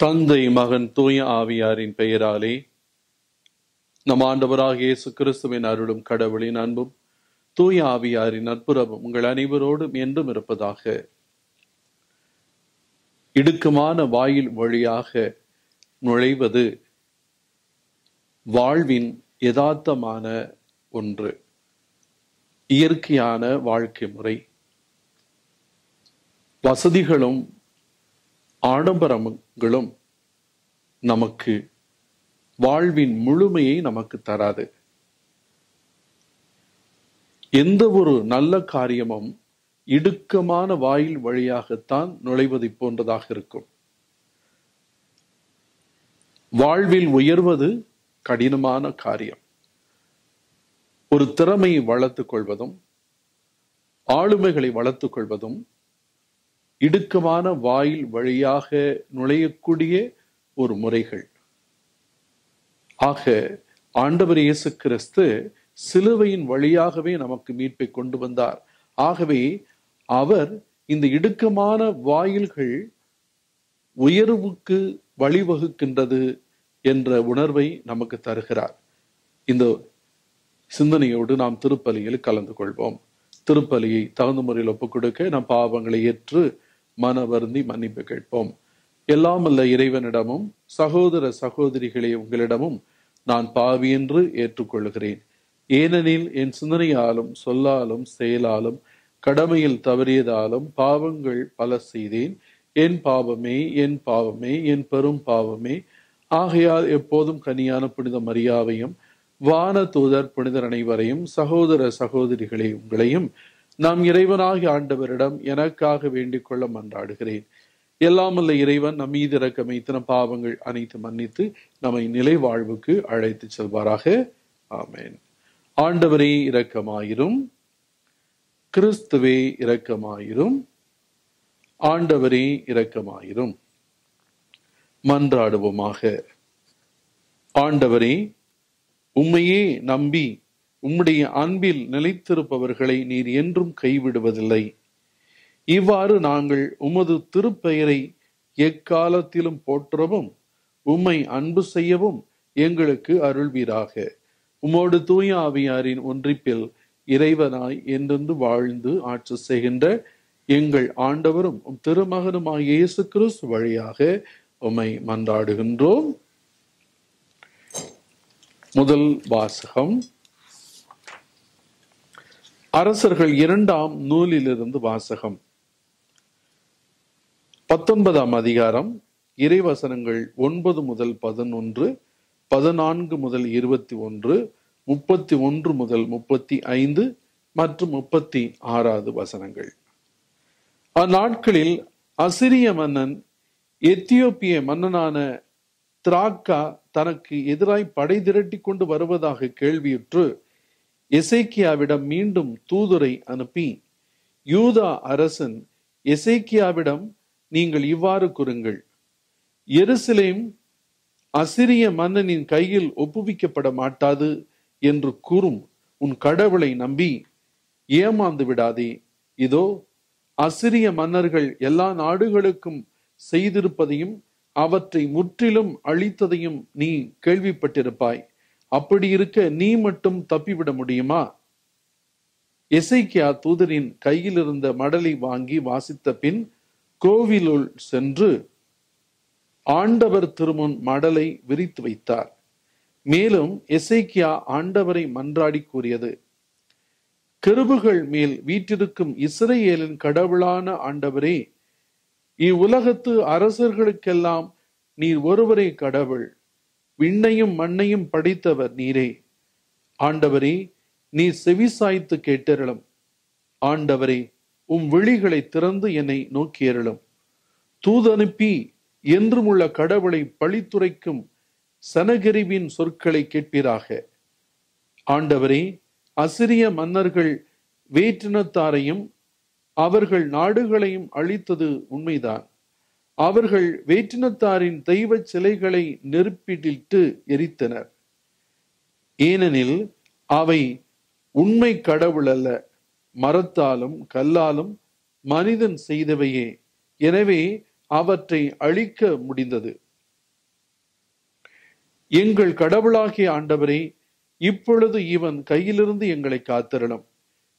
தந்தை மகன் தூய ஆவியாரின் பெயராலே நம் ஆண்டவராக இயேசு கிறிஸ்துவின் அருளும் கடவுளின் அன்பும் தூய ஆவியாரின் நட்புறவும் உங்கள் அனைவரோடும் என்றும் இருப்பதாக. இடுக்கமான வாயில் வழியாக நுழைவது வாழ்வின் யதார்த்தமான ஒன்று. இயற்கையான வாழ்க்கை முறை. வசதிகளும் ஆடம்பரங்களும் நமக்கு வாழ்வின் முழுமையை நமக்கு தராது. எந்த ஒரு நல்ல காரியமும் இடுக்கமான வாயில் வழியாகத்தான் நுழைவதை போன்றதாக இருக்கும். வாழ்வில் உயர்வது கடினமான காரியம். ஒரு திறமையை வளர்த்துக் கொள்வதும் ஆளுமைகளை வளர்த்துக் கொள்வதும் இடுக்கமான வாயில் வழியாக நுழையக்கூடிய ஒரு முறைகள். ஆக ஆண்டவர் இயேசு கிறிஸ்து சிலுவையின் வழியாகவே நமக்கு மீட்பை கொண்டு வந்தார். ஆகவே அவர் இந்த இடுக்கமான வாயில்கள் உயர்வுக்கு வழிவகுக்கின்றது என்ற உணர்வை நமக்கு தருகிறார். இந்த சிந்தனையோடு நாம் திருப்பலியில் கலந்து கொள்வோம். திருப்பலியை தகுந்த முறையில் ஒப்புக் கொடுக்க நம் பாவங்களை ஏற்று மனவருந்தி மன்னிப்பு கேட்போம். எல்லாம் அல்ல இறைவனிடமும் சகோதர சகோதரிகளே உங்களிடமும் நான் பாவி என்று ஏற்றுக்கொள்கிறேன். ஏனெனில் என் சிந்தனையாலும் சொல்லாலும் செயலாலும் கடமையில் தவறியதாலும் பாவங்கள் பல செய்தேன். என் பாவமே என் பாவமே என் பெரும் பாவமே. ஆகையால் எப்போதும் கனியான புனித மரியாவையும் வான தூதர் புனிதர் அனைவரையும் சகோதர சகோதரிகளை உங்களையும் நாம் இறைவனாகி ஆண்டவரிடம் எனக்காக வேண்டிக் கொள்ள மன்றாடுகிறேன். எல்லாமல்ல இறைவன் நம் மீது இறக்கம் இத்தனை பாவங்கள் அனைத்து மன்னித்து நம்மை நிலை வாழ்வுக்கு அழைத்து செல்வாராக. ஆமேன். ஆண்டவரே இரக்கமாயிரும். கிறிஸ்துவே இரக்கமாயிரும். ஆண்டவரே இரக்கமாயிரும். மன்றாடுவோமாக. ஆண்டவரே உம்மையே நம்பி உம்முடைய அன்பில் நிலைத்திருப்பவர்களை நீர் என்றும் கைவிடுவதில்லை. இவ்வாறு நாங்கள் உமது திருப்பெயரை எக்காலத்திலும் போற்றவும் உம்மை அன்பு செய்யவும் எங்களுக்கு அருள்வீராக. உமோடு தூய ஆவியாரின் ஒன்றிப்பில் இறைவனாய் என்றென்று வாழ்ந்து ஆட்சி செய்கின்ற எங்கள் ஆண்டவரும் உம் திருமகனுமாய் இயேசு கிறிஸ்து வழியாக உம்மை மன்றாடுகின்றோம். முதல் வாசகம். அரசர்கள் இரண்டாம் நூலிலிருந்து வாசகம். பத்தொன்பதாம் அதிகாரம் இறைவசனங்கள் ஒன்பது முதல் பதினொன்று பதினான்கு முதல் இருபத்தி ஒன்று முப்பத்தி ஒன்று முதல் முப்பத்தி ஐந்து மற்றும் முப்பத்தி ஆறாவது வசனங்கள். அந்நாட்களில் அசிரிய மன்னன் எத்தியோப்பிய மன்னனான திராக்கா தனக்கு எதிராய் படை திரட்டி கொண்டு வருவதாக கேள்வியுற்று எசேக்கியாவிடம் மீண்டும் தூதுரை அனுப்பி யூதா அரசன் எசேக்கியாவிடம் நீங்கள் இவ்வாறு கூறுங்கள். எருசலேம் அசிரிய மன்னனின் கையில் ஒப்புவிக்கப்பட மாட்டாது என்று கூறும் உன் கடவுளை நம்பி ஏமாந்து விடாதே. இதோ அசிரிய மன்னர்கள் எல்லா நாடுகளுக்கும் செய்திருப்பதையும் அவற்றை முற்றிலும் அழித்ததையும் நீ கேள்விப்பட்டிருப்பாய். அப்படி இருக்க நீ மட்டும் தப்பிவிட முடியுமா? எசைக்கியா தூதரின் கையில் இருந்த மடலை வாங்கி வாசித்த பின் கோவிலுள் சென்று ஆண்டவர் திருமுன் மடலை விரித்து வைத்தார். மேலும் எசைக்கியா ஆண்டவரை மன்றாடி கூறியது கெருபுகள் மேல் வீற்றிருக்கும் இஸ்ரேலின் கடவுளான ஆண்டவரே இவ்வுலகத்து அரசர்களுக்கெல்லாம் நீர் ஒருவரே கடவுள். விண்ணையும் மண்ணையும் படைத்தவர் நீரே. ஆண்டவரே நீர் செவிசாய்த்து கேட்டருளும். ஆண்டவரே உம் விழிகளை திறந்து என்னை நோக்கியருளும் தூதனுப்பி என்றும் உள்ள கடவுளை பழித்துரைக்கும் சனகரிவின் சொற்களை கேட்பீராக. ஆண்டவரே அசிரிய மன்னர்கள் வேற்றினத்தாரையும் அவர்கள் நாடுகளையும் அழித்தது உண்மைதான். அவர்கள் வேற்றினத்தாரின் தெய்வ சிலைகளை நெருப்பிடிட்டு எரித்தனர். ஏனெனில் அவை உண்மை கடவுள் அல்ல. மரத்தாலும் கல்லாலும் மனிதன் செய்தவையே. எனவே அவற்றை அழிக்க முடிந்தது. எங்கள் கடவுளாகிய ஆண்டவரே இப்பொழுது இவன் கையிலிருந்து எங்களை காத்திரணும்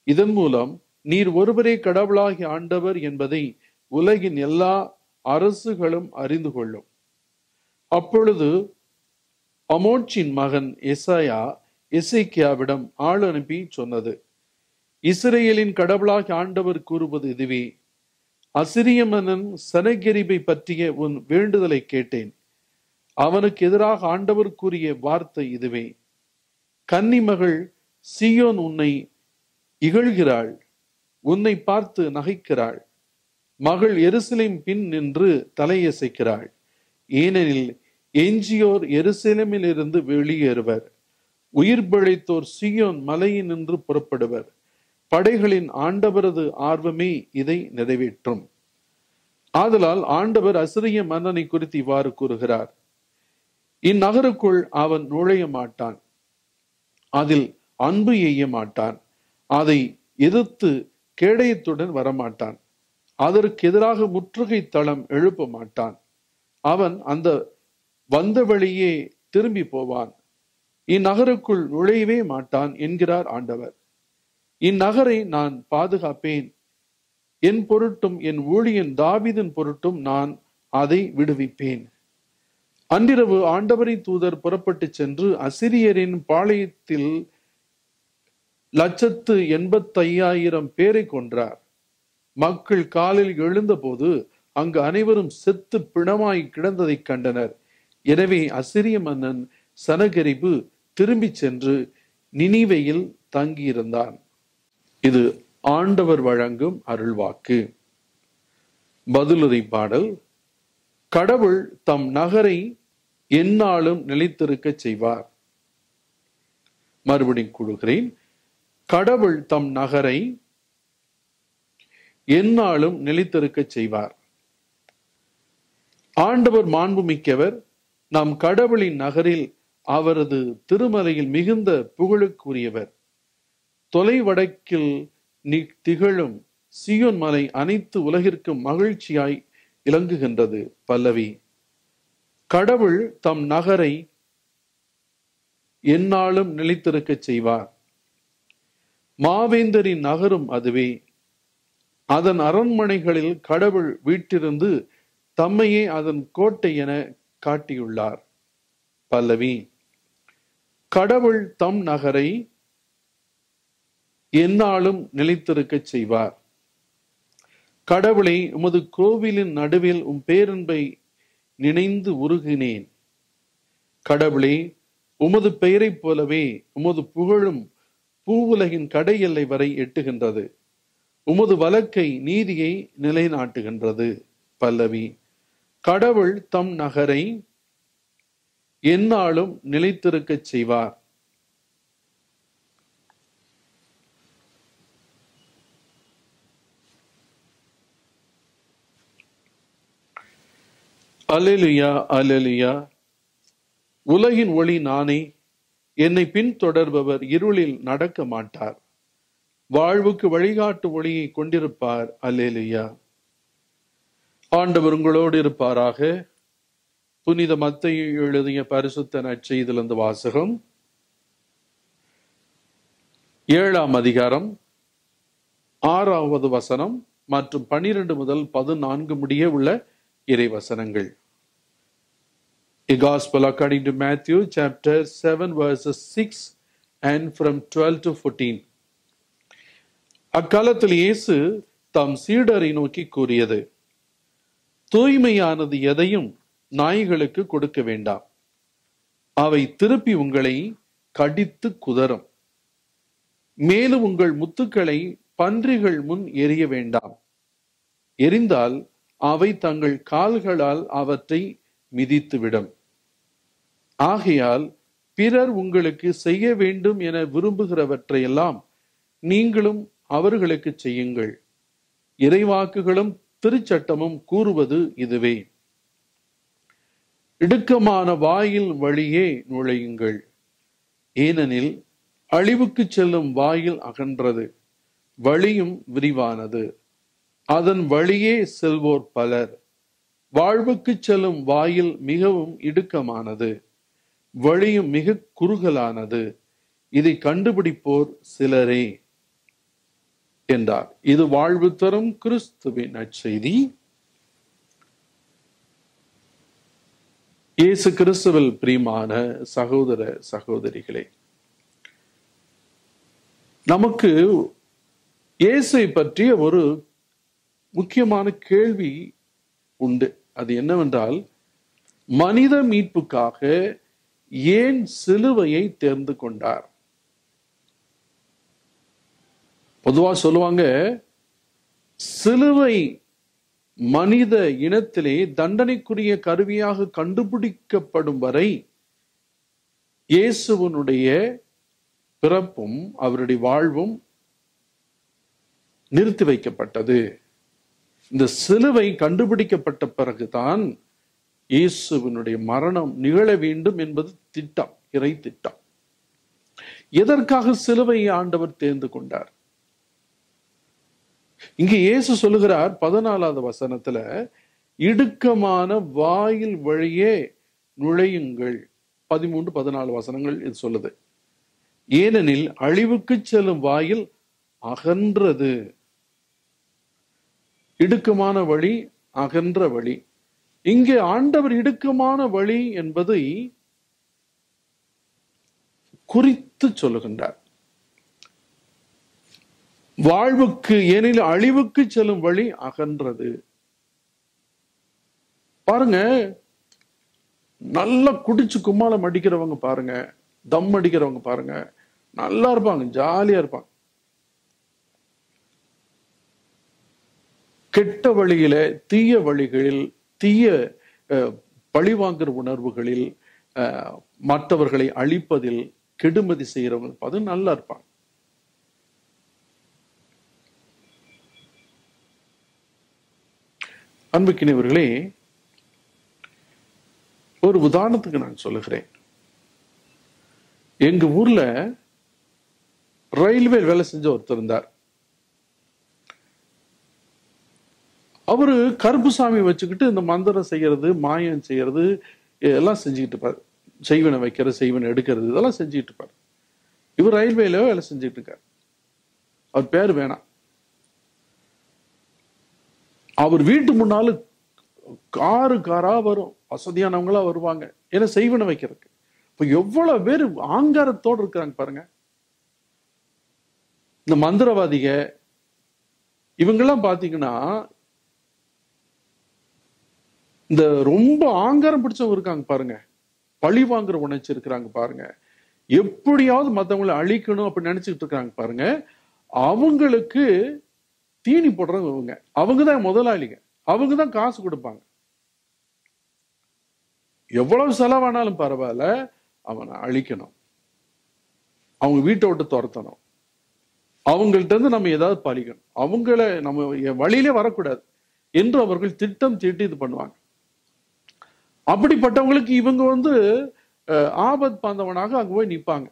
இதன் மூலம் நீர் ஒருவரே கடவுளாகிய ஆண்டவர் என்பதை உலகின் எல்லா அரசுகளும் அறிந்து கொள்ளும். அப்பொழுது அமோட்சின் மகன் எசாயா இசைக்கியாவிடம் ஆள் அனுப்பி சொன்னது. இஸ்ரேலின் கடவுளாக ஆண்டவர் கூறுவது இதுவே அசிரிய மன்னன் சனகெரிபை பற்றிய உன் வேண்டுதலை கேட்டேன். அவனுக்கு எதிராக ஆண்டவர் கூறிய வார்த்தை இதுவே கன்னிமகள் சியோன் உன்னை இகழ்கிறாள் உன்னை பார்த்து நகைக்கிறாள் மகள் எருசலேம் பின் நின்று தலையசைக்கிறாள். ஏனெனில் எஞ்சியோர் எருசலேமில் இருந்து வெளியேறுவர் உயிர் பிழைத்தோர் சியோன் மலையில் நின்று புறப்படுவர். படைகளின் ஆண்டவரது ஆர்வமே இதை நிறைவேற்றும். ஆதலால் ஆண்டவர் அசிரிய மன்னனை குறித்து இவ்வாறு கூறுகிறார். இந்நகருக்குள் அவன் நுழைய மாட்டான். அதில் அன்பு எய்ய மாட்டான். அதை எதிர்த்து கேடயத்துடன் வரமாட்டான். அதற்கு எதிராக முற்றுகை தளம் எழுப்ப மாட்டான். அவன் அந்த வந்த வழியே திரும்பி போவான். இந்நகருக்குள் நுழையவே மாட்டான் என்கிறார் ஆண்டவர். இந்நகரை நான் பாதுகாப்பேன். என் பொருட்டும் என் ஊழியன் தாவிதன் பொருட்டும் நான் அதை விடுவிப்பேன். அன்றிரவு ஆண்டவரின் தூதர் புறப்பட்டு சென்று அசிரியரின் பாளையத்தில் லட்சத்து எண்பத்தையாயிரம் பேரை கொன்றார். மக்கள் காலில் எழுந்தபோது அங்கு அனைவரும் செத்து பிணமாய் கிடந்ததைக் கண்டனர். எனவே அசிரிய மன்னன் சனகரிபு திரும்பிச் சென்று நினிவையில் தங்கியிருந்தான். இது ஆண்டவர் வழங்கும் அருள்வாக்கு. பதிலுரை பாடல் கடவுள் தம் நகரை எந்நாளும் நிலைத்திருக்க செய்வார். மறுபடியும் கூறுகிறேன் கடவுள் தம் நகரை எந்நாளும் நிலைத்திருக்க செய்வார். ஆண்டவர் மாண்புமிக்கவர் நம் கடவுளின் நகரில் அவரது திருமலையில் மிகுந்த புகழுக்குரியவர். தொலைவடக்கில் நீ திகழும் சியோன் மலை அனைத்து உலகிற்கும் மகிழ்ச்சியாய் இலங்குகின்றது பல்லவி. கடவுள் தம் நகரை எந்நாளும் நிலைத்திருக்க செய்வார். மாவேந்தரின் நகரும் அதுவே. அதன் அரண்மனைகளில் கடவுள் வீட்டிருந்து தம்மையே அதன் கோட்டை என காட்டியுள்ளார் பல்லவி. கடவுள் தம் நகரை எந்நாளும் நிலைத்திருக்க செய்வார். கடவுளை உமது கோவிலின் நடுவில் உம் பேரன்பை நினைந்து உருகினேன். கடவுளே உமது பெயரைப் போலவே உமது புகழும் பூவுலகின் கடை எல்லை வரை எட்டுகின்றது. உமது வழக்கை நீதியை நிலைநாட்டுகின்றது. பல்லவி கடவுள் தம் நகரை எந்நாளும் நிலைத்திருக்கச் செய்வார். அலெலியா அலெலுயா உலகின் ஒளி நானே என்னை பின்தொடர்பவர் இருளில் நடக்க மாட்டார். வாழ்வுக்கு வழிகாட்டு ஒளியை கொண்டிருப்பார் அலேலியா ஆண்டவர் உங்களோடு இருப்பாராக. புனித மத்தையை எழுதிய பரிசுத்த நற்செய்திலிருந்து வாசகம். ஏழாம் அதிகாரம் ஆறாவது வசனம் மற்றும் பனிரெண்டு முதல் பதினான்கு முடிய உள்ள இறைவசனங்கள். A Gospel according to Matthew chapter 7 verses 6 and from 12 to 14. அக்காலத்தில் இயேசு தம் சீடரை நோக்கி கூறியது தூய்மையானது எதையும் நாய்களுக்கு கொடுக்க வேண்டாம். அவை திருப்பி உங்களை கடித்து குதறும். மேலும் உங்கள் முத்துக்களை பன்றிகள் முன் எரிய வேண்டாம். எரிந்தால் அவை தங்கள் கால்களால் அவற்றை மிதித்துவிடும். ஆகையால் பிறர் உங்களுக்கு செய்ய வேண்டும் என விரும்புகிறவற்றையெல்லாம் நீங்களும் அவர்களுக்கு செய்யுங்கள். இறைவாக்குகளும் திருச்சட்டமும் கூறுவது இதுவே. இடுக்கமான வாயில் வழியே நுழையுங்கள். ஏனெனில் அழிவுக்கு செல்லும் வாயில் அகன்றது வழியும் விரிவானது. அதன் வழியே செல்வோர் பலர். வாழ்வுக்கு செல்லும் வாயில் மிகவும் இடுக்கமானது. வழியும் மிக குறுகலானது. இதை கண்டுபிடிப்போர் சிலரே என்றார். இது வாழ்வு தரும் கிறிஸ்துவின் நற்செய்தி. இயேசு கிறிஸ்துவில் பிரியமான சகோதர சகோதரிகளே நமக்கு இயேசை பற்றிய ஒரு முக்கியமான கேள்வி உண்டு. அது என்னவென்றால் மனித மீட்புக்காக ஏன் சிலுவையை தேர்ந்து கொண்டார்? பொதுவா சொல்லுவாங்க சிலுவை மனித இனத்திலே தண்டனைக்குரிய கருவியாக கண்டுபிடிக்கப்படும் வரை இயேசுவனுடைய பிறப்பும் அவருடைய வாழ்வும் நிறுத்தி வைக்கப்பட்டது. இந்த சிலுவை கண்டுபிடிக்கப்பட்ட பிறகுதான் இயேசுவினுடைய மரணம் நிகழ வேண்டும் என்பது திட்டம் இறை திட்டம். எதற்காக சிலுவையை ஆண்டவர் தேர்ந்து கொண்டார்? இங்கு இயேசு சொல்லுகிறார் பதினாலாவது வசனத்துல இடுக்கமான வாயில் வழியே நுழையுங்கள். பதிமூன்று பதினாலு வசனங்கள் இது சொல்லுது. ஏனெனில் அழிவுக்கு செல்லும் வாயில் அகன்றது. இடுக்கமான வழி அகன்ற வழி. இங்கே ஆண்டவர் இடுக்கமான வழி என்பதை குறித்து சொல்லுகின்றார். வாழ்வுக்கு ஏனில் அழிவுக்கு செல்லும் வழி அகன்றது. பாருங்க நல்லா குடிச்சு கும்மாளம் அடிக்கிறவங்க பாருங்க தம் அடிக்கிறவங்க பாருங்க நல்லா இருப்பாங்க ஜாலியா இருப்பாங்க. கெட்ட வழியில தீய வழிகளில் தீய அஹ், பழிவாங்குற உணர்வுகளில் மற்றவர்களை அழிப்பதில் கெடுமதி செய்யறவங்க அது நல்லா இருப்பாங்க. அன்புக்கினவர்களே ஒரு உதாரணத்துக்கு நான் சொல்லுகிறேன். எங்க ஊர்ல ரயில்வே வேலை செஞ்ச ஒருத்தர் இருந்தார். அவரு கருப்புசாமி வச்சுக்கிட்டு இந்த மந்திரம் செய்யறது மாயம் செய்யறது எல்லாம் செஞ்சுக்கிட்டு இருப்பார். செய்வனை வைக்கிறது செய்வனை எடுக்கிறது இதெல்லாம் செஞ்சுக்கிட்டு இருப்பார். இவர் ரயில்வேல வேலை செஞ்சுட்டு இருக்கார். அவர் பேர் வேணாம் அவர் வீட்டு முன்னால காரு காரா வரும். வசதியானவங்களா வருவாங்க. ஏன்னா செய்வனை வைக்கிறதுக்கு. இப்ப எவ்வளவு பேர் ஆங்காரத்தோடு இருக்கிறாங்க பாருங்க. இந்த மந்திரவாதிக இவங்கெல்லாம் பாத்தீங்கன்னா இந்த ரொம்ப ஆங்காரம் பிடிச்சவங்க இருக்காங்க பாருங்க. பழி வாங்குற உணர்ச்சி இருக்கிறாங்க பாருங்க. எப்படியாவது மத்தவங்களை அழிக்கணும் அப்படின்னு நினைச்சுக்கிட்டு இருக்காங்க பாருங்க. அவங்களுக்கு தீனி போடுறவங்க இவங்க அவங்க தான் முதலாளிங்க. அவங்க தான் காசு கொடுப்பாங்க. எவ்வளவு செலவானாலும் பரவாயில்ல அவனை அழிக்கணும். அவங்க வீட்டை விட்டு துரத்தணும். அவங்கள்ட்ட இருந்து நம்ம ஏதாவது பழிக்கணும். அவங்கள நம்ம வழியிலே வரக்கூடாது. என்று அவர்கள் திட்டம் தீட்டி இது பண்ணுவாங்க. அப்படிப்பட்டவங்களுக்கு இவங்க வந்து ஆபத் பாந்தவனாக அங்க போய் நிப்பாங்க.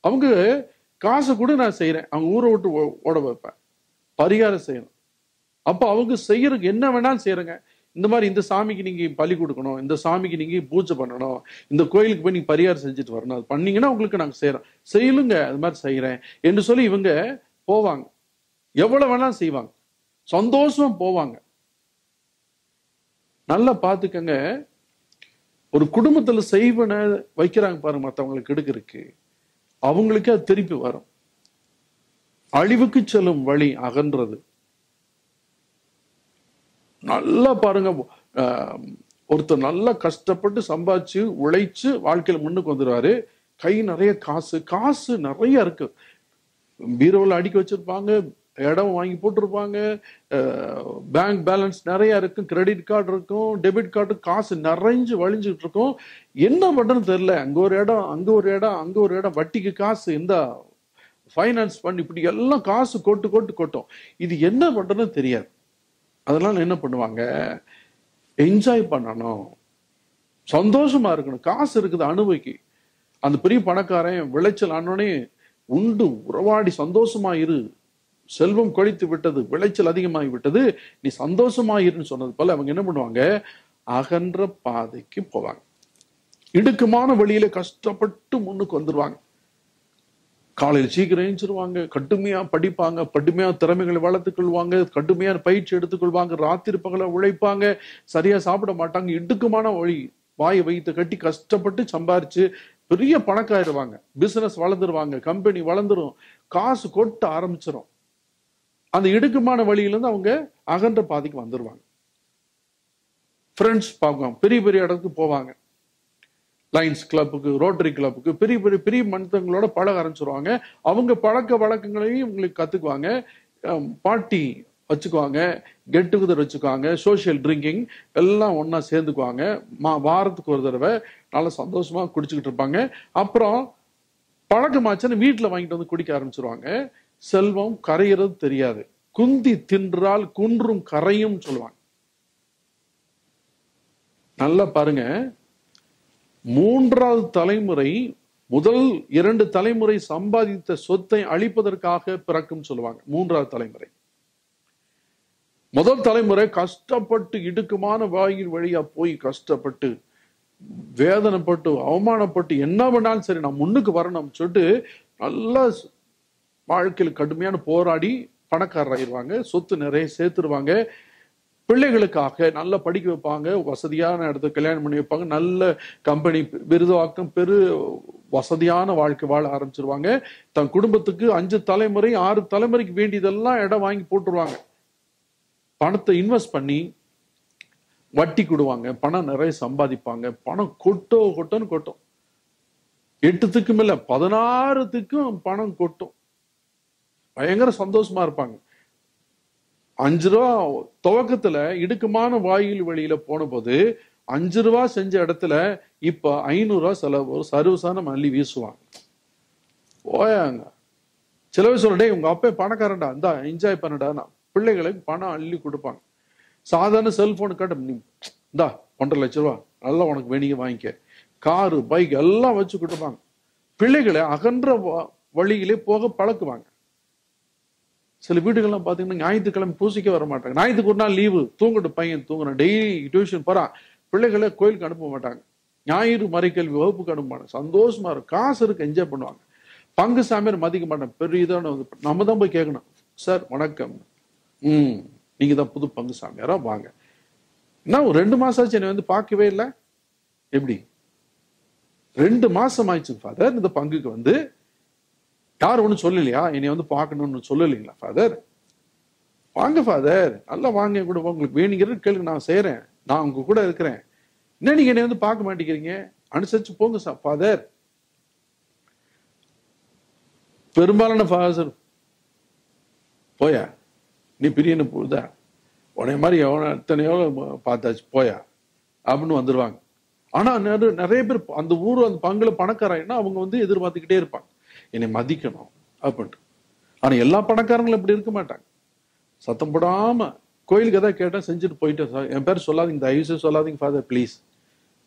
அவங்க காசை கூட நான் செய்யறேன் அவங்க ஊரை விட்டு ஓ- ஓட வைப்பேன். பரிகாரம் செய்யணும். அப்ப அவங்க செய்யறதுக்கு என்ன வேணாலும் செய்யறங்க. இந்த மாதிரி இந்த சாமிக்கு நீங்க பலி கொடுக்கணும். இந்த சாமிக்கு நீங்க பூஜை பண்ணணும். இந்த கோயிலுக்கு போய் நீங்க பரிகாரம் செஞ்சுட்டு வரணும். அது பண்ணீங்கன்னா உங்களுக்கு நாங்கள் செய்யறோம் செய்யலுங்க அது மாதிரி செய்யறேன் என்று சொல்லி இவங்க போவாங்க. எவ்வளவு வேணாலும் செய்வாங்க. சந்தோஷமா போவாங்க. நல்லா பாத்துக்கங்க. ஒரு குடும்பத்துல செய்வன வைக்கிறாங்க பாருங்க மத்தவங்களுக்கு எடுக்கிறதுக்கு. அவங்களுக்கே அது திருப்பி வரும். அழிவுக்கு செல்லும் வழி அகன்றது. நல்லா பாருங்க ஆஹ், ஒருத்தர் நல்லா கஷ்டப்பட்டு சம்பாதிச்சு உழைச்சு வாழ்க்கையில முன்னுக்கு வந்துருவாரு. கை நிறைய காசு காசு நிறைய இருக்கு. பீரோவில் அடுக்கி வச்சிருப்பாங்க இடம் வாங்கி போட்டிருப்பாங்க. பேங்க் பேலன்ஸ் நிறைய இருக்கும் கிரெடிட் கார்டு இருக்கும் டெபிட் கார்டு காசு நிறைஞ்சு வழிஞ்சுட்டு இருக்கும். என்ன பண்ணுறதுன்னு தெரியல. அங்க ஒரு இடம் அங்க ஒரு இடம் அங்க ஒரு இடம் வட்டிக்கு காசு இந்த ஃபைனான்ஸ் பண்ணி இப்படி எல்லாம் காசு கொட்டு கொட்டு கொட்டும். இது என்ன பண்றதுன்னு தெரியாது. அதெல்லாம் என்ன பண்ணுவாங்க? என்ஜாய் பண்ணணும். சந்தோஷமா இருக்கணும். காசு இருக்குது அனுபவிக்கு. அந்த பெரிய பணக்காரன் விளைச்சல் ஆனோடனே உண்டு உறவாடி சந்தோஷமா இரு. செல்வம் கொழித்து விட்டது விளைச்சல் அதிகமாகி விட்டது நீ சந்தோஷமாயிருன்னு சொன்னது போல அவங்க என்ன பண்ணுவாங்க? அகன்ற பாதைக்கு போவாங்க. இடுக்கமான வழியில கஷ்டப்பட்டு முன்னுக்கு வந்துருவாங்க. காலையில் சீக்கிரம் எழுந்திருவாங்க கடுமையா படிப்பாங்க கடுமையா திறமைகளை வளர்த்துக்கொள்வாங்க கடுமையான பயிற்சி எடுத்துக்கொள்வாங்க ராத்திரி பகல உழைப்பாங்க சரியா சாப்பிட மாட்டாங்க இடுக்கமான வழி வாயை வைத்து கட்டி கஷ்டப்பட்டு சம்பாரிச்சு பெரிய பணக்காயிருவாங்க பிசினஸ் வளர்ந்துருவாங்க கம்பெனி வளர்ந்துரும் காசு கொட்ட ஆரம்பிச்சிரும். அந்த இடுக்கமான வழியிலிருந்து அவங்க அகன்ற பாதைக்கு வந்துடுவாங்க ஃப்ரெண்ட்ஸ் பார்க்குவாங்க பெரிய பெரிய இடத்துக்கு போவாங்க. லைன்ஸ் கிளப்புக்கு ரோட்டரி கிளப்புக்கு பெரிய பெரிய பெரிய மனிதங்களோட பழக ஆரம்பிச்சிருவாங்க. அவங்க பழக்க வழக்கங்களையும் உங்களுக்கு கற்றுக்குவாங்க பார்ட்டி வச்சுக்குவாங்க கெட் டுகெதர் வச்சுக்குவாங்க சோஷியல் ட்ரிங்கிங் எல்லாம் ஒன்றா சேர்ந்துக்குவாங்க. மா வாரத்துக்கு ஒரு தடவை நல்லா சந்தோஷமாக குடிச்சுக்கிட்டு இருப்பாங்க. அப்புறம் பழக்கமாச்சுன்னு வீட்டில் வாங்கிட்டு வந்து குடிக்க ஆரம்பிச்சிருவாங்க. செல்வம் கரையிறது தெரியாது. குந்தி தின்றால் குன்றும் கரையும் சொல்லுவாங்க. நல்லா பாருங்க. மூன்றாவது தலைமுறை முதல் இரண்டு தலைமுறை சம்பாதித்த சொத்தை அழிப்பதற்காக பிறக்கும் சொல்லுவாங்க. மூன்றாவது தலைமுறை. முதல் தலைமுறை கஷ்டப்பட்டு இடுக்குமான வாயில் வழியா போய் கஷ்டப்பட்டு வேதனைப்பட்டு அவமானப்பட்டு என்ன பண்ணாலும் சரி நான் முன்னுக்கு வரணும்னு சொல்லிட்டு நல்லா வாழ்க்கையில் கடுமையான போராடி பணக்காரராகிடுவாங்க சொத்து நிறைய சேர்த்துருவாங்க. பிள்ளைகளுக்காக நல்லா படிக்க வைப்பாங்க வசதியான இடத்துல கல்யாணம் பண்ணி வைப்பாங்க நல்ல கம்பெனி விருதுவாக்கம் பெரு வசதியான வாழ்க்கை வாழ ஆரம்பிச்சிருவாங்க. தன் குடும்பத்துக்கு அஞ்சு தலைமுறை ஆறு தலைமுறைக்கு வேண்டியதெல்லாம் இடம் வாங்கி போட்டுருவாங்க. பணத்தை இன்வெஸ்ட் பண்ணி வட்டி கொடுவாங்க பணம் நிறைய சம்பாதிப்பாங்க. பணம் கொட்டோ கொட்டோன்னு கொட்டும். எட்டுத்துக்கும் இல்லை பதினாறுத்துக்கும் பணம் கொட்டும். பயங்கர சந்தோஷமா இருப்பாங்க. அஞ்சு ரூபா துவக்கத்துல இடுக்கமான வாயில் வழியில போன போது அஞ்சு ரூபா செஞ்ச இடத்துல இப்ப ஐநூறு ரூபா செலவு ஒரு சர்வசான மல்லி வீசுவாங்க. ஓயாங்க. சில சொல்லடே உங்க அப்பா பணக்காரன்டா இந்தா என்ஜாய் பண்ணடா நான் பிள்ளைகளுக்கு பணம் அள்ளி கொடுப்பாங்க. சாதாரண செல்போன் கட்ட நீ இந்தா ஒன்றரை லட்ச ரூபா நல்லா உனக்கு வேணிங்க வாங்கிக்க. காரு பைக் எல்லாம் வச்சு கொடுப்பாங்க. பிள்ளைகளை அகன்ற வ- வழியிலே போக பழக்குவாங்க. சில வீடுகள்லாம் பார்த்தீங்கன்னா ஞாயிற்றுக்கிழமை பூசிக்க வர மாட்டாங்க. ஞாயிற்றுக்கு ஒரு நாள் லீவு தூங்கட்டு பையன் தூங்கணும் டெய்லி டியூஷன் போகிறான் பிள்ளைகளை கோயிலுக்கு அனுப்ப மாட்டாங்க. ஞாயிறு மறைக்கல்வி வகுப்புக்கு அனுப்ப மாட்டாங்க. சந்தோஷமா இருக்கும். காசு இருக்கு என்ஜாய் பண்ணுவாங்க. பங்கு சாமியார் மதிக்க மாட்டேன் பெரிய இதான வந்து நம்ம தான் போய் கேட்கணும் சார் வணக்கம். ம் நீங்கள் தான் புது பங்கு சாமியாரா? வாங்க. என்ன ஒரு ரெண்டு மாசம் ஆச்சு என்னை வந்து பார்க்கவே இல்லை. எப்படி? ரெண்டு மாசம் ஆயிடுச்சு ஃபாதர் இந்த பங்குக்கு வந்து யார் ஒன்றும் சொல்லலையா? என்னை வந்து பார்க்கணும்னு சொல்லலைங்களா ஃபாதர் வாங்க ஃபாதர் நல்லா வாங்க கூட உங்களுக்கு வேணுங்கிறது கேளுங்க நான் செய்கிறேன் நான் உங்க கூட இருக்கிறேன். என்ன நீங்கள் என்னை வந்து பார்க்க மாட்டேங்கிறீங்க? அனுசரிச்சு போங்க சார் ஃபாதர் பெரும்பாலான ஃபாதர் போயா? நீ பிரியனு போதா உனைய மாதிரி எவ்வளோ எத்தனையோ பார்த்தாச்சு போயா? அப்படின்னு வந்துடுவாங்க ஆனால் நிறைய நிறைய பேர் அந்த ஊர் அந்த பங்குல பணக்காரன்னா அவங்க வந்து எதிர்பார்த்துக்கிட்டே இருப்பாங்க. என்னை மதிக்கணும். அப்படின்ட்டு ஆனால் எல்லா பணக்காரங்களும் இப்படி இருக்க மாட்டாங்க. சத்தம் போடாமல் கோயிலுக்கு எதாவது கேட்டால் செஞ்சுட்டு போயிட்டேன் சார் என் பேர் சொல்லாதீங்க தயவு சொல்லாதீங்க ஃபாதர் ப்ளீஸ்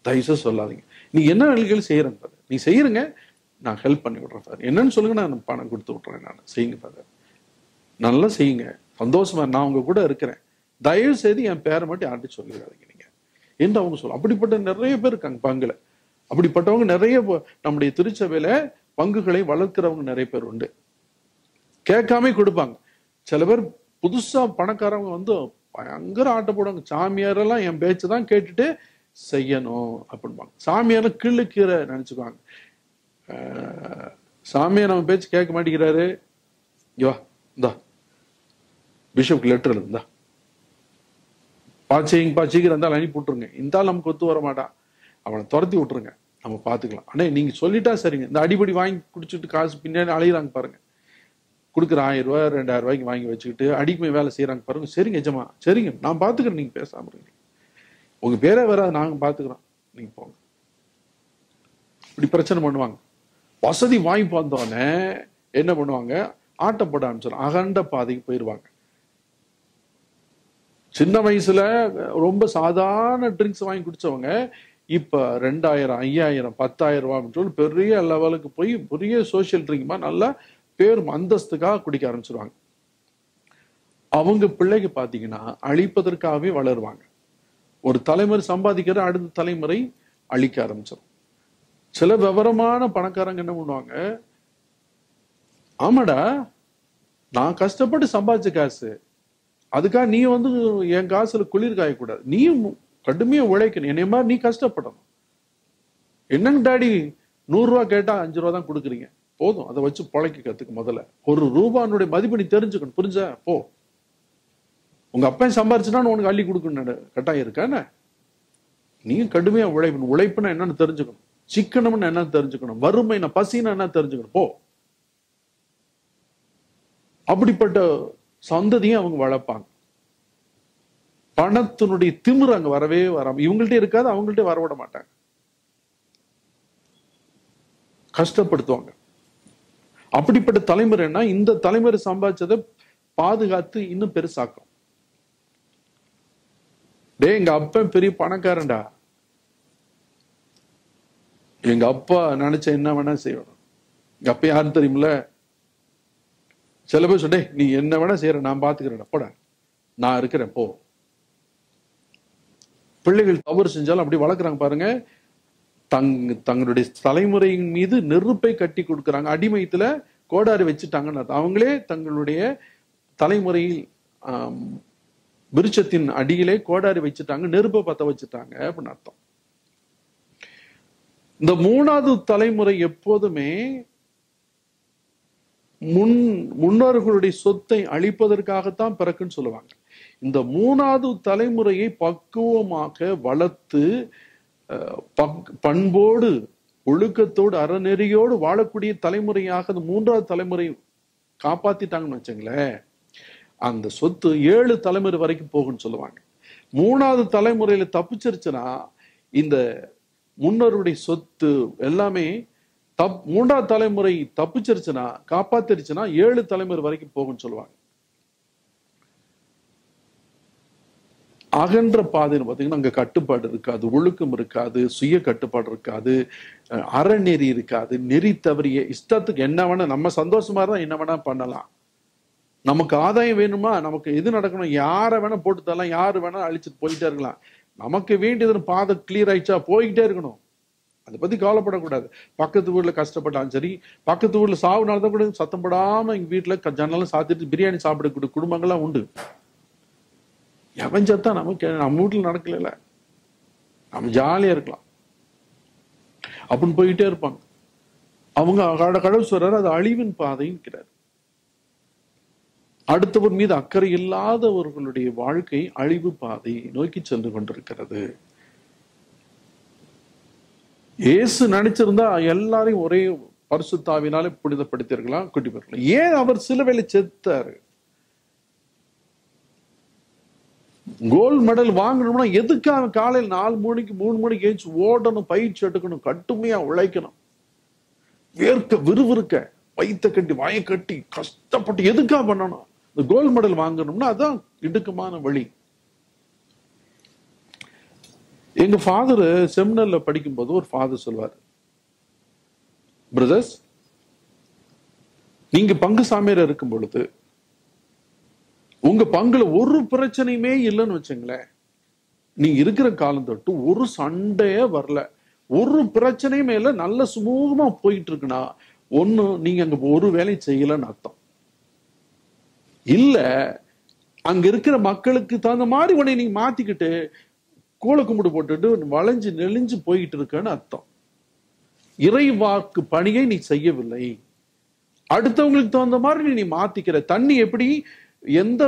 தயவு சொல்லாதீங்க. நீ என்ன வேலைகள் செய்கிறேங்க ஃபாதர் நீ செய்யுங்க நான் ஹெல்ப் பண்ணி விடுறேன் ஃபாதர் என்னன்னு சொல்லுங்க நான் பணம் கொடுத்து விட்றேன் நான். செய்யுங்க ஃபாதர் நல்லா செய்யுங்க. சந்தோஷமா நான் உங்க கூட இருக்கிறேன். தயவு செய்து என் பேரை மட்டும் யார்கிட்ட சொல்லிடாதீங்க நீங்க. என்று அவங்க சொல்ல அப்படிப்பட்ட நிறைய பேர் இருக்காங்க பங்குல அப்படிப்பட்டவங்க நிறைய நம்முடைய திருச்சபையில பங்குகளை வளர்க்கிறவங்க நிறைய பேர் உண்டு. கேட்காம கொடுப்பாங்க. சில பேர் புதுசா பணக்காரவங்க வந்து பயங்கர ஆட்ட போடுவாங்க. சாமியாரெல்லாம் என் பேச்சு தான் கேட்டுட்டு செய்யணும் அப்படிம்பாங்க. சாமியார கீழே கீரை நினைச்சுக்குவாங்க. சாமியார் நம்ம பேச்சு கேட்க மாட்டேங்கிறாரு. யோ இந்தா. பிஷப்க்கு லெட்டர் இருந்தா பாச்சிங்க பாச்சிக்கிற இருந்தாலும் அனுப்பி விட்டுருங்க. இந்தாலும் நமக்கு ஒத்து வர மாட்டான். அவனை துரத்தி விட்டுருங்க. நம்ம பார்த்துக்கலாம் அண்ணே நீங்க சொல்லிட்டா சரிங்க. இந்த அடிப்படி வாங்கி குடிச்சிட்டு காசு பின்னாடி அலையிறாங்க பாருங்க. கொடுக்குற ஆயிரம் ரூபாய் ரெண்டாயிரம் ரூபாய்க்கு வாங்கி வச்சுக்கிட்டு அடிக்குமே வேலை செய்யறாங்க பாருங்க. சரிங்க எஜமா சரிங்க. நான் பார்த்துக்கிறேன் நீங்க பேசாம இருக்கீங்க உங்க பேரே வராது நாங்க பார்த்துக்கிறோம் நீங்க போங்க. இப்படி பிரச்சனை பண்ணுவாங்க. வசதி வாங்கி வந்தோடனே என்ன பண்ணுவாங்க? ஆட்டம் போட ஆரம்பிச்சிடும் அகண்ட பாதைக்கு போயிடுவாங்க சின்ன வயசுல ரொம்ப சாதாரண ட்ரிங்க்ஸ் வாங்கி குடிச்சவங்க இப்ப ரெண்டாயிரம் ஐயாயிரம் பத்தாயிரம் ரூபா சொல்லி பெரிய லெவலுக்கு போய் பெரிய சோசியல் ட்ரிங்க்மா நல்லா பேர் அந்தஸ்துக்காக குடிக்க ஆரம்பிச்சிருவாங்க. அவங்க பிள்ளைக்கு பாத்தீங்கன்னா அழிப்பதற்காகவே வளருவாங்க. ஒரு தலைமுறை சம்பாதிக்கிற அடுத்த தலைமுறை அழிக்க ஆரம்பிச்சிடும் சில விவரமான பணக்காரங்க என்ன பண்ணுவாங்க? ஆமாடா நான் கஷ்டப்பட்டு சம்பாதிச்ச காசு அதுக்காக நீ வந்து என் காசுல குளிர் காயக்கூடாது. நீயும் கடுமையாக உழைக்கணும். என்னைய மாதிரி நீ கஷ்டப்படணும். என்னங்க டாடி நூறுரூவா கேட்டால் அஞ்சு ரூபா தான் கொடுக்குறீங்க. போதும் அதை வச்சு பொழைக்க கற்றுக்கு முதல்ல. ஒரு ரூபானுடைய மதிப்பு நீ தெரிஞ்சுக்கணும். புரிஞ்சா போ. உங்கள் அப்பன் சம்பாரிச்சுனா உனக்கு அள்ளி கொடுக்கணும் கட்டாயம் இருக்கானே நீயும் கடுமையாக உழைக்கணும். உழைப்புனா என்னன்னு தெரிஞ்சுக்கணும். சிக்கனம்னு என்னன்னு தெரிஞ்சுக்கணும். வறுமைனா பசினா என்ன தெரிஞ்சுக்கணும். போ. அப்படிப்பட்ட சந்ததியும் அவங்க வளர்ப்பாங்க. பணத்தினுடைய திமிரு அங்க வரவே வராம இவங்கள்ட்ட இருக்காது அவங்கள்ட்ட வரவிட மாட்டாங்க. கஷ்டப்படுத்துவாங்க. அப்படிப்பட்ட தலைமுறைன்னா இந்த தலைமுறை சம்பாதிச்சதை பாதுகாத்து இன்னும் பெருசாக்கும். டே எங்க அப்பன் பெரிய பணக்காரன்டா. எங்க அப்பா நினைச்ச என்ன வேணா செய்யணும். எங்க அப்பா யாருன்னு தெரியுமில்ல? சில பேர் சொன்னே நீ என்ன வேணா செய்யற நான் பாத்துக்கிறேன் போட. நான் இருக்கிறேன் போ. பிள்ளைகள் தவறு செஞ்சாலும் அப்படி வளர்க்குறாங்க பாருங்க. தங் தங்களுடைய தலைமுறையின் மீது நெருப்பை கட்டி கொடுக்குறாங்க. அடிமையத்துல கோடாரி வச்சுட்டாங்கன்னு அவங்களே தங்களுடைய தலைமுறையில் விருட்சத்தின் அடியிலே கோடாரி வச்சுட்டாங்க நெருப்பை பத்த வச்சுட்டாங்க அப்படின்னு அர்த்தம். இந்த மூணாவது தலைமுறை எப்போதுமே முன் முன்னோர்களுடைய சொத்தை அழிப்பதற்காகத்தான் பிறக்குன்னு சொல்லுவாங்க. இந்த மூணாவது தலைமுறையை பக்குவமாக வளர்த்து பக்- பண்போடு ஒழுக்கத்தோடு அறநெறியோடு வாழக்கூடிய தலைமுறையாக அந்த மூன்றாவது தலைமுறை காப்பாத்திட்டாங்கன்னு வச்சுங்களேன் அந்த சொத்து ஏழு தலைமுறை வரைக்கும் போகும்னு சொல்லுவாங்க. மூணாவது தலைமுறையில தப்பிச்சிருச்சுன்னா இந்த முன்னோருடைய சொத்து எல்லாமே தப் மூன்றாவது தலைமுறை தப்பிச்சிருச்சுன்னா காப்பாத்திருச்சுன்னா ஏழு தலைமுறை வரைக்கும் போகும்னு சொல்லுவாங்க. அகன்ற பாதைன்னு பார்த்தீங்கன்னா அங்க கட்டுப்பாடு இருக்காது. ஒழுக்கம் இருக்காது. சுய கட்டுப்பாடு இருக்காது. அறநெறி இருக்காது. நெறி தவறிய இஷ்டத்துக்கு என்ன வேணா நம்ம சந்தோஷமா தான் என்ன வேணா பண்ணலாம். நமக்கு ஆதாயம் வேணுமா? நமக்கு எது நடக்கணும்? யாரை வேணா போட்டு தரலாம். யாரு வேணா அழிச்சிட்டு போயிட்டே இருக்கலாம். நமக்கு வேண்டியதுன்னு பாதை கிளியர் ஆயிடுச்சா? போய்கிட்டே இருக்கணும். அதை பத்தி கவலைப்படக்கூடாது. பக்கத்து ஊர்ல கஷ்டப்பட்டாலும் சரி பக்கத்து ஊர்ல சாவுனால தான் கூட சத்தம் படாமல் எங்க வீட்டுல ஜன்னலாம் ஜன்னலும் சாத்திட்டு பிரியாணி சாப்பிடக்கூடிய குடும்பங்கள்லாம் உண்டு. எவன் சத்தா நமக்கு நம்ம வீட்டுல நடக்கல நம்ம ஜாலியா இருக்கலாம். அப்படின்னு போயிட்டே இருப்பாங்க. அவங்க கட- கடவுள் சொல்றாரு அது அழிவின் பாதைங்கிறார் அடுத்தவர் மீது அக்கறை இல்லாதவர்களுடைய வாழ்க்கை அழிவு பாதை நோக்கி சென்று கொண்டிருக்கிறது. இயேசு நினைச்சிருந்தா எல்லாரையும் ஒரே பரிசுத்தாவினாலே புனிதப்படுத்தியிருக்கலாம் கூட்டி போயிருக்கலாம் ஏன் அவர் சிலுவையில செத்தாரு? கோல்டு மெடல் வாங்கணும்னா எதுக்காக காலையில் நாலு மணிக்கு மூணு மணிக்கு ஏஞ்சி ஓடணும் பயிற்சி எடுக்கணும் கட்டுமையா உழைக்கணும்? வேர்க்க விறுவிறுக்க வயிற்ற கட்டி வாயை கட்டி கஷ்டப்பட்டு எதுக்காக பண்ணணும்? இந்த கோல்டு மெடல் வாங்கணும்னா அதான் இடுக்கமான வழி. எங்க ஃபாதர் செமினர்ல படிக்கும்போது ஒரு ஃபாதர் சொல்வார். பிரதர்ஸ் நீங்க பங்கு சாமியார் இருக்கும் பொழுது உங்க பங்குல ஒரு பிரச்சனையுமே இல்லைன்னு வச்சுங்களேன். நீங்க இருக்கிற காலம் தொட்டு ஒரு சண்டையே வரல. ஒரு பிரச்சனையுமே இல்லை நல்ல சுமூகமா போயிட்டு இருக்குன்னா ஒண்ணு நீங்க அங்க ஒரு வேலை செய்யலன்னு அர்த்தம். இல்ல அங்க இருக்கிற மக்களுக்கு தகுந்த மாதிரி உன்னை நீங்க மாத்திக்கிட்டு கூளை கும்பிடு போட்டுட்டு வளைஞ்சு நெளிஞ்சு போயிட்டு இருக்கன்னு அர்த்தம். இறைவாக்கு பணியை நீ செய்யவில்லை. அடுத்தவங்களுக்கு தகுந்த மாதிரி நீ மாத்திக்கிற. தண்ணி எப்படி எந்த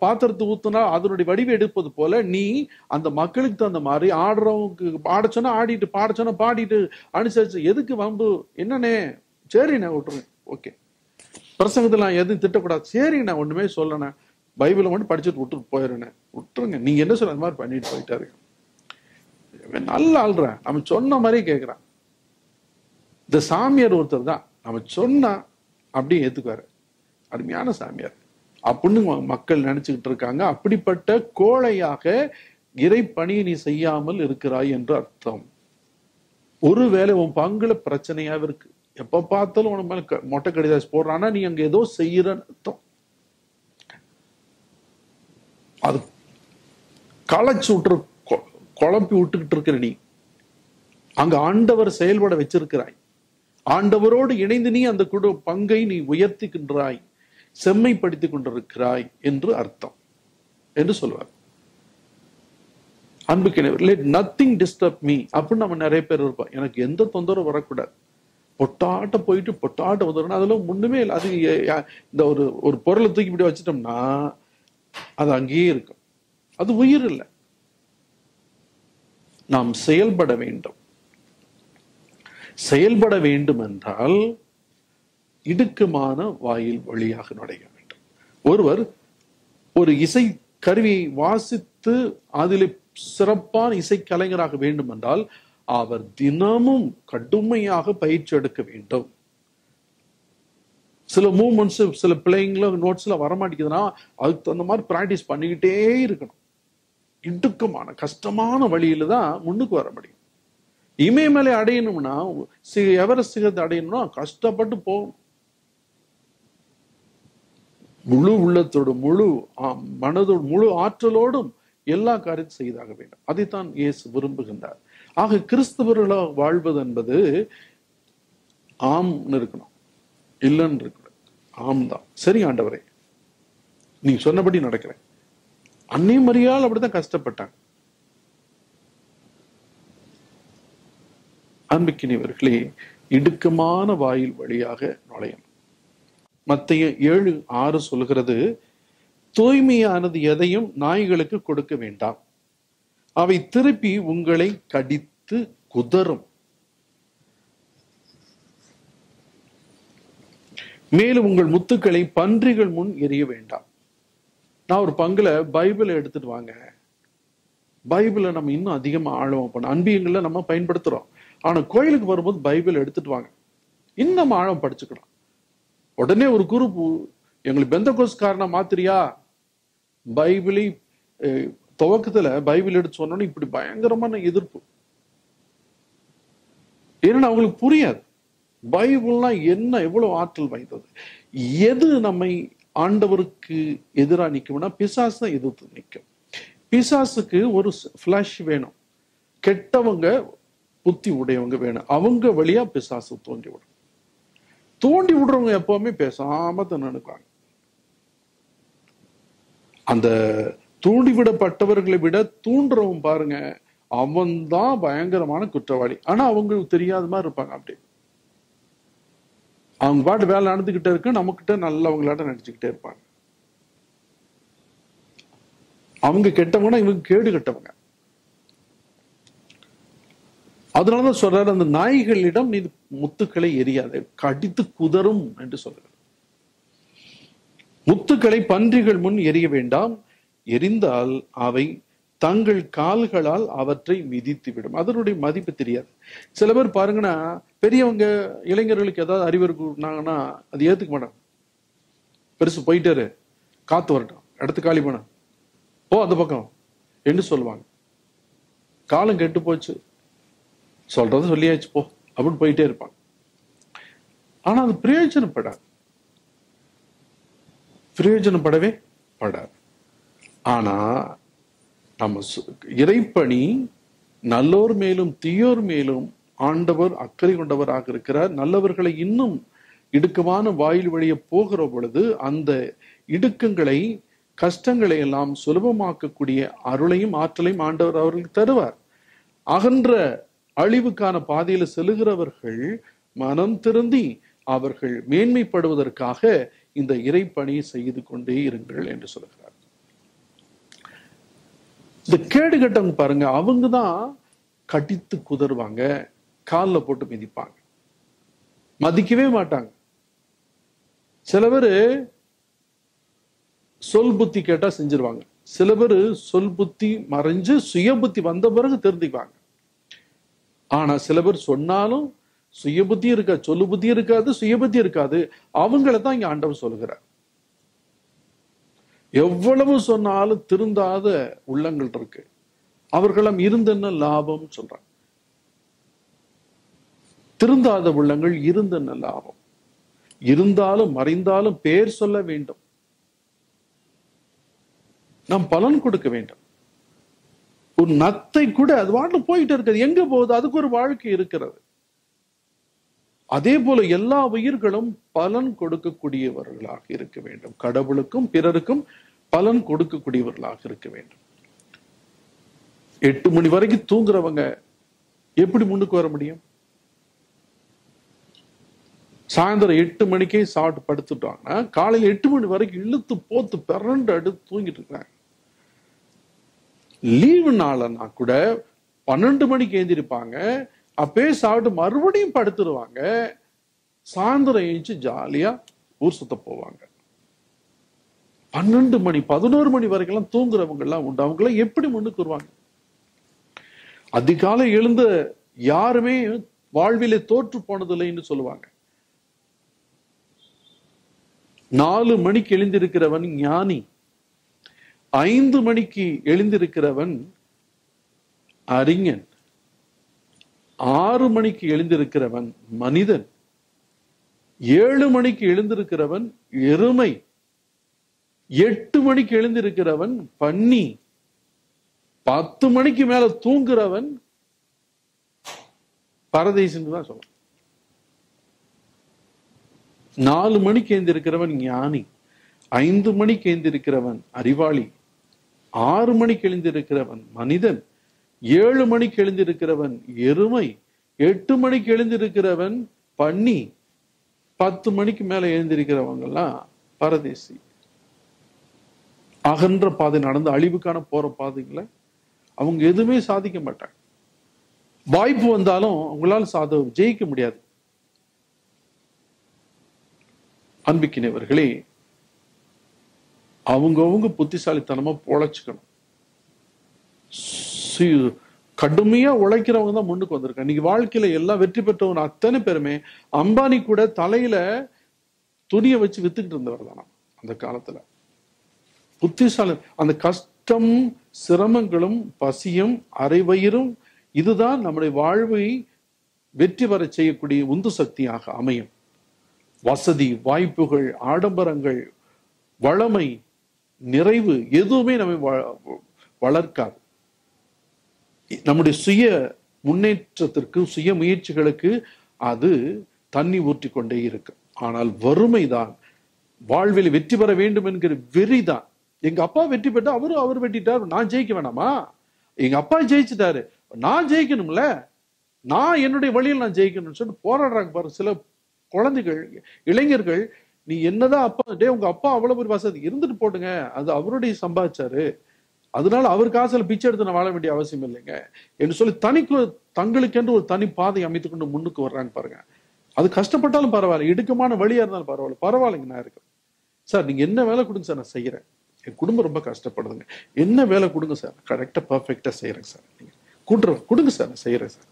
பாத்திரத்தை ஊத்துனா அதனுடைய வடிவை எடுப்பது போல நீ அந்த மக்களுக்கு தகுந்த மாதிரி ஆடுறவங்க பாட சொன்னா ஆடிட்டு பாட சொன்னா பாடிட்டு அனுசரிச்சு எதுக்கு வம்பு? என்னண்ணே? சரிண்ணே விட்டுருங்க. ஓகே. பிரசங்கத்துல நான் எதுவும் திட்டக்கூடாது. சரி நான் ஒண்ணுமே சொல்லணேன் பைபிளை மட்டும் படிச்சுட்டு விட்டுட்டு போயிடுறேன் விட்டுருங்க. நீங்க என்ன சொல்ற அந்த மாதிரி பண்ணிட்டு போயிட்டாரு. நல்ல ஆள்றேன் நம்ம சொன்ன மாதிரி கேட்கிறான் இந்த சாமியார் ஒருத்தர் தான். நம்ம சொன்னா அப்படியே ஏத்துக்குவாரு. அருமையான சாமியார். அப்படின்னு மக்கள் நினைச்சுக்கிட்டு இருக்காங்க. அப்படிப்பட்ட கோழையாக இறை பணியை நீ செய்யாமல் இருக்கிறாய் என்று அர்த்தம். ஒருவேளை உன் பங்குல பிரச்சனையாவே இருக்கு. எப்ப பார்த்தாலும் உன் மேல மொட்டை கடிதாசி போடுறான்னா நீ அங்க ஏதோ செய்யறன்னு அர்த்தம். அது களைச்சு விட்டுரு கொ- குழப்பி விட்டுக்கிட்டு இருக்கிற நீ. அங்க ஆண்டவர் செயல்பட வச்சிருக்கிறாய். ஆண்டவரோடு இணைந்து நீ அந்த குடு பங்கை நீ உயர்த்திக்கின்றாய் செம்மைப்படுத்திக் கொண்டிருக்கிறாய் என்று அர்த்தம் என்று சொல்வார். அன்புக்கு லெட் நத்திங் டிஸ்டர்ப் மீ அப்படின்னு நம்ம நிறைய பேர் இருப்போம். எனக்கு எந்த தொந்தரவும் வரக்கூடாது. பொட்டாட்ட போயிட்டு பொட்டாட்ட வந்துடணும் அதெல்லாம் ஒண்ணுமே இல்லை. அது இந்த ஒரு ஒரு பொருளை தூக்கி இப்படி வச்சிட்டோம்னா அது அங்கேயே இருக்கும். அது உயிர் இல்லை. நாம் செயல்பட வேண்டும். செயல்பட வேண்டும் என்றால் இடுக்கமான வாயில் வழியாக நுழைய வேண்டும். ஒருவர் ஒரு இசை கருவியை வாசித்து அதில் சிறப்பான இசைக்கலைஞராக வேண்டும் என்றால் அவர் தினமும் கடுமையாக பயிற்சி எடுக்க வேண்டும். சில மூமெண்ட்ஸ் சில பிள்ளைங்கள நோட்ஸ்ல வரமாட்டேங்குதுன்னா அதுக்கு தகுந்த மாதிரி பிராக்டிஸ் பண்ணிக்கிட்டே இருக்கணும். இடுக்கமான கஷ்டமான வழியில தான் முன்னுக்கு வர முடியும். இமயமலை அடையணும்னா சி- எவரெஸ்ட் சிகரத்தை அடையணும்னா கஷ்டப்பட்டு போகணும். முழு உள்ளத்தோடும் முழு ஆம், மனதோடு முழு ஆற்றலோடும் எல்லா காரியத்தையும் செய்தாக வேண்டும். அதைத்தான் இயேசு விரும்புகின்றார். ஆக கிறிஸ்தவர்களாக வாழ்வது என்பது ஆம்னு இருக்கணும். இல்லைன்னு இருக்கணும். ஆம் தான் சரி ஆண்டவரே. நீ சொன்னபடி நடக்கிறேன். அன்னை மரியாள் அப்படிதான் கஷ்டப்பட்டாங்க. அன்புக்கினியவர்களே இடுக்கமான வாயில் வழியாக நுழையணும். மத்திய ஏழு ஆறு சொல்கிறது தூய்மையானது எதையும் நாய்களுக்கு கொடுக்க வேண்டாம். அவை திருப்பி உங்களை கடித்து குதறும். மேலும் உங்கள் முத்துக்களை பன்றிகள் முன் எரிய வேண்டாம். நான் ஒரு பங்குல பைபிளை எடுத்துட்டு வாங்க. பைபிளை நம்ம இன்னும் அதிகமா ஆழமா பண்ண அன்பியங்களை நம்ம பயன்படுத்துறோம். ஆனா கோயிலுக்கு வரும்போது பைபிள் எடுத்துட்டு வாங்க. இன்னும் ஆழம் படிச்சுக்கலாம் உடனே ஒரு குரூப் எங்களுக்கு பெந்த கோஸ்காரனா மாத்திரியா? பைபிளை துவக்கத்துல பைபிள் எடுத்து சொன்னோன்னு இப்படி பயங்கரமான எதிர்ப்பு. ஏன்னா அவங்களுக்கு புரியாது. பைபிள்னா என்ன எவ்வளவு ஆற்றல் வாய்ந்தது? எது நம்மை ஆண்டவருக்கு எதிராக நிற்கும்னா பிசாசு தான் எதிர்த்து நிற்கும் பிசாசுக்கு ஒரு ஃபிளாஷ் வேணும். கெட்டவங்க புத்தி உடையவங்க வேணும். அவங்க வழியா பிசாசு தோண்டி விடும். தோண்டி விடுறவங்க எப்பவுமே பேசாம தான் நினைப்பாங்க அந்த தூண்டி விடப்பட்டவர்களை விட தூண்டுறவன் பாருங்க அவன் தான் பயங்கரமான குற்றவாளி. ஆனா அவங்களுக்கு தெரியாத மாதிரி இருப்பாங்க அப்படி அவங்க பாட்டு வேலை நடந்துகிட்டே இருக்கு நம்மகிட்ட நல்லவங்களாட்ட நடிச்சுக்கிட்டே இருப்பாங்க. அவங்க கெட்டவங்கன்னா இவங்க கேடு கெட்டவங்க. அதனால தான் சொல்றாரு அந்த நாய்களிடம் நீ முத்துக்களை எரியாத கடித்து குதறும் என்று சொல்றாரு. முத்துக்களை பன்றிகள் முன் எரிய வேண்டாம் எரிந்தால் அவை தங்கள் கால்களால் அவற்றை மிதித்து விடும். அதனுடைய மதிப்பு தெரியாது. சில பேர் பாருங்கன்னா பெரியவங்க இளைஞர்களுக்கு ஏதாவது அறிவுரை கூட்டினாங்கன்னா அது ஏத்துக்க மாட்டாங்க. பெருசு போயிட்டாரு காத்து வரட்டும் இடத்து காலி பண்ண. போ அந்த பக்கம் என்று சொல்லுவாங்க. காலம் கெட்டு போச்சு. சொல்றது சொல்லியாச்சு போ அப்படின்னு போயிட்டே இருப்பாங்க ஆனா அது பிரயோஜனப்படாது. பிரயோஜனப்படவே படாது. ஆனா நம்ம சு- இறைப்பணி நல்லோர் மேலும் தீயோர் மேலும் ஆண்டவர் அக்கறை கொண்டவராக இருக்கிறார். நல்லவர்களை இன்னும் இடுக்கமான வாயில் வழியே போகிற பொழுது அந்த இடுக்கங்களை கஷ்டங்களை எல்லாம் சுலபமாக்கக்கூடிய அருளையும் ஆற்றலையும் ஆண்டவர் அவர்களுக்கு தருவார். அகன்ற அழிவுக்கான பாதையில செல்லுகிறவர்கள் மனம் திருந்தி அவர்கள் மேன்மைப்படுவதற்காக இந்த இறைப்பணியை செய்து கொண்டே இருங்கள் என்று சொல்கிறார். இந்த கேடு கட்டவங்க பாருங்க அவங்க தான் கடித்து குதறுவாங்க காலில் போட்டு மிதிப்பாங்க. மதிக்கவே மாட்டாங்க. சில பேர் சொல் புத்தி கேட்டா செஞ்சிருவாங்க. சில பேர் சொல் புத்தி மறைஞ்சு சுய புத்தி வந்த பிறகு தெரிஞ்சுக்குவாங்க ஆனா சில பேர் சொன்னாலும் சுய புத்தி இருக்காது சொல்லு புத்தி இருக்காது சுய புத்தி இருக்காது. அவங்கள தான் இங்க ஆண்டவர் சொல்கிறார் எவ்வளவு சொன்னாலும் திருந்தாத உள்ளங்கள் இருக்கு. அவர்களும் இருந்தென்ன லாபம் சொல்றாங்க. திருந்தாத உள்ளங்கள் இருந்தென்ன லாபம். இருந்தாலும் மறைந்தாலும் பேர் சொல்ல வேண்டும். நாம் பலன் கொடுக்க வேண்டும். ஒரு நத்தை கூட அது வாட்டில் போயிட்டு இருக்குது. எங்க போகுது? அதுக்கு ஒரு வாழ்க்கை இருக்கிறது. அதே போல எல்லா உயிர்களும் பலன் கொடுக்கக்கூடியவர்களாக இருக்க வேண்டும். கடவுளுக்கும் பிறருக்கும் பலன் கொடுக்கக்கூடியவர்களாக இருக்க வேண்டும். எட்டு மணி வரைக்கும் தூங்குறவங்க எப்படி முன்னுக்கு வர முடியும்? சாயந்தரம் எட்டு மணிக்கே சாப்பிட்டு படுத்துட்டாங்கன்னா காலையில் எட்டு மணி வரைக்கும் இழுத்து போத்து பிறண்டு அடுத்து தூங்கிட்டு இருக்காங்க லீவு நாளன்னா கூட பன்னெண்டு மணிக்கு ஏந்திருப்பாங்க. அப்பயே சாப்பிட்டு மறுபடியும் படுத்துருவாங்க. சாயந்தரம் எழுந்து ஜாலியா ஊர் சுத்த போவாங்க. பன்னெண்டு மணி பதினோரு மணி வரைக்கும் தூங்குறவங்க எல்லாம் உண்டு. அவங்க எல்லாம் எப்படி முன்னுக்கு வருவாங்க அதிகாலை எழுந்த யாருமே வாழ்விலே தோற்று போனதில்லைன்னு சொல்லுவாங்க. நாலு மணிக்கு எழுந்திருக்கிறவன் ஞானி. ஐந்து மணிக்கு எழுந்திருக்கிறவன் அறிஞன். ஆறு மணிக்கு எழுந்திருக்கிறவன் மனிதன். ஏழு மணிக்கு எழுந்திருக்கிறவன் எருமை. எட்டு மணிக்கு எழுந்திருக்கிறவன் பன்னி. பத்து மணிக்கு மேல தூங்குறவன் பரதேசன்னு தான் சொல்லுவான் நாலு மணிக்கு எழுந்திருக்கிறவன் ஞானி. ஐந்து மணிக்கு எழுந்திருக்கிறவன் அறிவாளி. ஆறு மணிக்கு எழுந்திருக்கிறவன் மனிதன் ஏழு மணிக்கு எழுந்திருக்கிறவன் எருமை எட்டு மணிக்கு எழுந்திருக்கிறவன் பண்ணி பத்து மணிக்கு மேல எழுந்திருக்கிறவங்க எல்லாம் பரதேசி. அகன்ற பாதை நடந்து அழிவுக்கான போற பாதைகளை அவங்க எதுவுமே சாதிக்க மாட்டாங்க. வாய்ப்பு வந்தாலும் அவங்களால சாத ஜெயிக்க முடியாது. அன்பிக்கினவர்களே அவங்கவுங்க புத்திசாலித்தனமா பொழைச்சிக்கணும். கடுமையா உழைக்கிறவங்க தான் முன்னுக்கு வந்திருக்காங்க. இன்னைக்கு வாழ்க்கையில எல்லாம் வெற்றி பெற்றவங்க அத்தனை பேருமே அம்பானி கூட தலையில துணியை வச்சு வித்துக்கிட்டு இருந்தவர் தானா அந்த காலத்துல. புத்திசாலி அந்த கஷ்டம் சிரமங்களும் பசியும் அரைவயிறும் இதுதான் நம்முடைய வாழ்வை வெற்றி பெற செய்யக்கூடிய உந்து சக்தியாக அமையும். வசதி வாய்ப்புகள் ஆடம்பரங்கள் வளமை நிறைவு எதுவுமே நம்மை வ- வளர்க்காது. நம்முடைய சுய முன்னேற்றத்திற்கு சுய முயற்சிகளுக்கு அது தண்ணி ஊற்றி கொண்டே இருக்கு. ஆனால் வறுமைதான் வாழ்வில் வெற்றி பெற வேண்டும் என்கிற வெறிதான். எங்க அப்பா வெற்றி பெற்றா அவரும் அவர் வெட்டிட்டார் நான் ஜெயிக்க வேணாமா? எங்க அப்பா ஜெயிச்சுட்டாரு நான் ஜெயிக்கணும்ல? நான் என்னுடைய வழியில் நான் ஜெயிக்கணும்னு சொல்லிட்டு போராடுறாங்க பாருங்க சில குழந்தைகள் இளைஞர்கள் நீ என்னதான் அப்பா டே உங்க அப்பா அவ்வளவு ஒரு வசதி இருந்துட்டு போட்டுங்க. அது அவருடைய சம்பாதிச்சாரு. அதனால அவர் காசுல பிச்சை எடுத்து நான் வாழ வேண்டிய அவசியம் இல்லைங்க. என்று சொல்லி தனிக்கு தங்களுக்கென்று ஒரு தனி பாதை அமைத்துக்கொண்டு முன்னுக்கு வர்றாங்க பாருங்க. அது கஷ்டப்பட்டாலும் பரவாயில்ல. இடுக்கமான வழியா இருந்தாலும் பரவாயில்ல. பரவாயில்லைங்க நான் இருக்கேன் சார் நீங்க என்ன வேலை கொடுங்க சார் நான் செய்யறேன். என் குடும்பம் ரொம்ப கஷ்டப்படுதுங்க. என்ன வேலை கொடுங்க சார் கரெக்டா பர்ஃபெக்டா செய்யறேங்க சார். நீங்க கூட்டுற கொடுங்க சார் நான் செய்யறேன் சார்.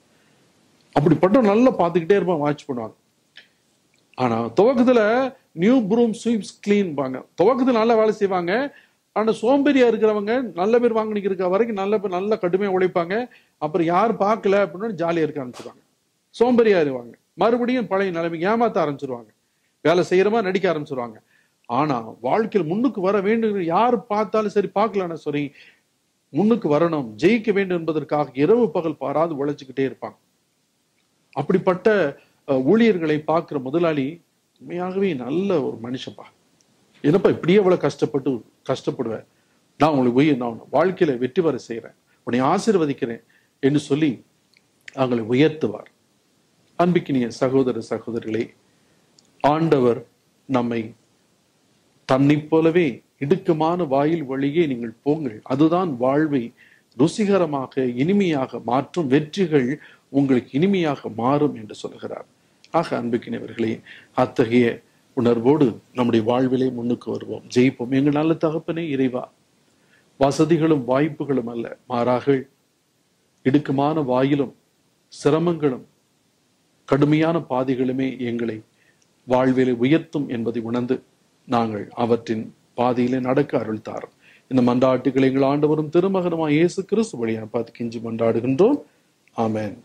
அப்படிப்பட்ட நல்லா பார்த்துக்கிட்டே இருப்பான் வாட்ச் பண்ணுவாங்க. ஆனா துவக்கத்துல நியூ ப்ரூம் ஸ்வீப்ஸ் கிளீன்பாங்க துவக்கத்துல நல்லா வேலை செய்வாங்க. ஆனா சோம்பேறியா இருக்கிறவங்க நல்ல பேர் வாங்கினிக்கு இருக்க வரைக்கும் நல்ல பேர் நல்லா கடுமையா உழைப்பாங்க. அப்புறம் யார் பார்க்கல அப்படின்னு ஜாலியா இருக்க ஆரம்பிச்சிருவாங்க. சோம்பேறியா இருவாங்க மறுபடியும் பழைய நிலைமை ஏமாத்த ஆரம்பிச்சிருவாங்க. வேலை செய்யற மாதிரி நடிக்க ஆரம்பிச்சிருவாங்க. ஆனா வாழ்க்கையில் முன்னுக்கு வர வேண்டும் யார் பார்த்தாலும் சரி பார்க்கலன்னா சரி முன்னுக்கு வரணும். ஜெயிக்க வேண்டும் என்பதற்காக இரவு பகல் பாராது உழைச்சிக்கிட்டே இருப்பாங்க. அப்படிப்பட்ட ஊழியர்களை பார்க்கிற முதலாளி உண்மையாகவே நல்ல ஒரு மனுஷப்பா. என்னப்பா இப்படியே அவ்வளவு கஷ்டப்பட்டு கஷ்டப்படுவேன் நான் உங்களுக்கு உயிர் நான் வாழ்க்கையில வெற்றி வர செய்யறேன் உன்னை ஆசீர்வதிக்கிறேன் என்று சொல்லி அவங்களை உயர்த்துவார். அன்பிக்கினிய சகோதர சகோதரிகளே ஆண்டவர் நம்மை தன்னைப் போலவே இடுக்கமான வாயில் வழியே நீங்கள் போங்கள். அதுதான் வாழ்வை ருசிகரமாக இனிமையாக மாற்றும் வெற்றிகள் உங்களுக்கு இனிமையாக மாறும் என்று சொல்கிறார் ஆக அன்புக்கினவர்களே அத்தகைய உணர்வோடு நம்முடைய வாழ்விலே முன்னுக்கு வருவோம். ஜெயிப்போம். எங்கள் நல்ல தகப்பனே இறைவா. வசதிகளும் வாய்ப்புகளும் அல்ல. மாறாக இடுக்கமான வாயிலும் சிரமங்களும் கடுமையான பாதைகளுமே எங்களை வாழ்விலே உயர்த்தும் என்பதை உணர்ந்து நாங்கள் அவற்றின் பாதையிலே நடக்க அருள்தார் இந்த மன்றாட்டுகளை எங்கள் ஆண்டவரும் திருமகனுமாய் இயேசு கிறிஸ்து வழியாக பார்த்து கிஞ்சி மன்றாடுகின்றோம். ஆமேன்.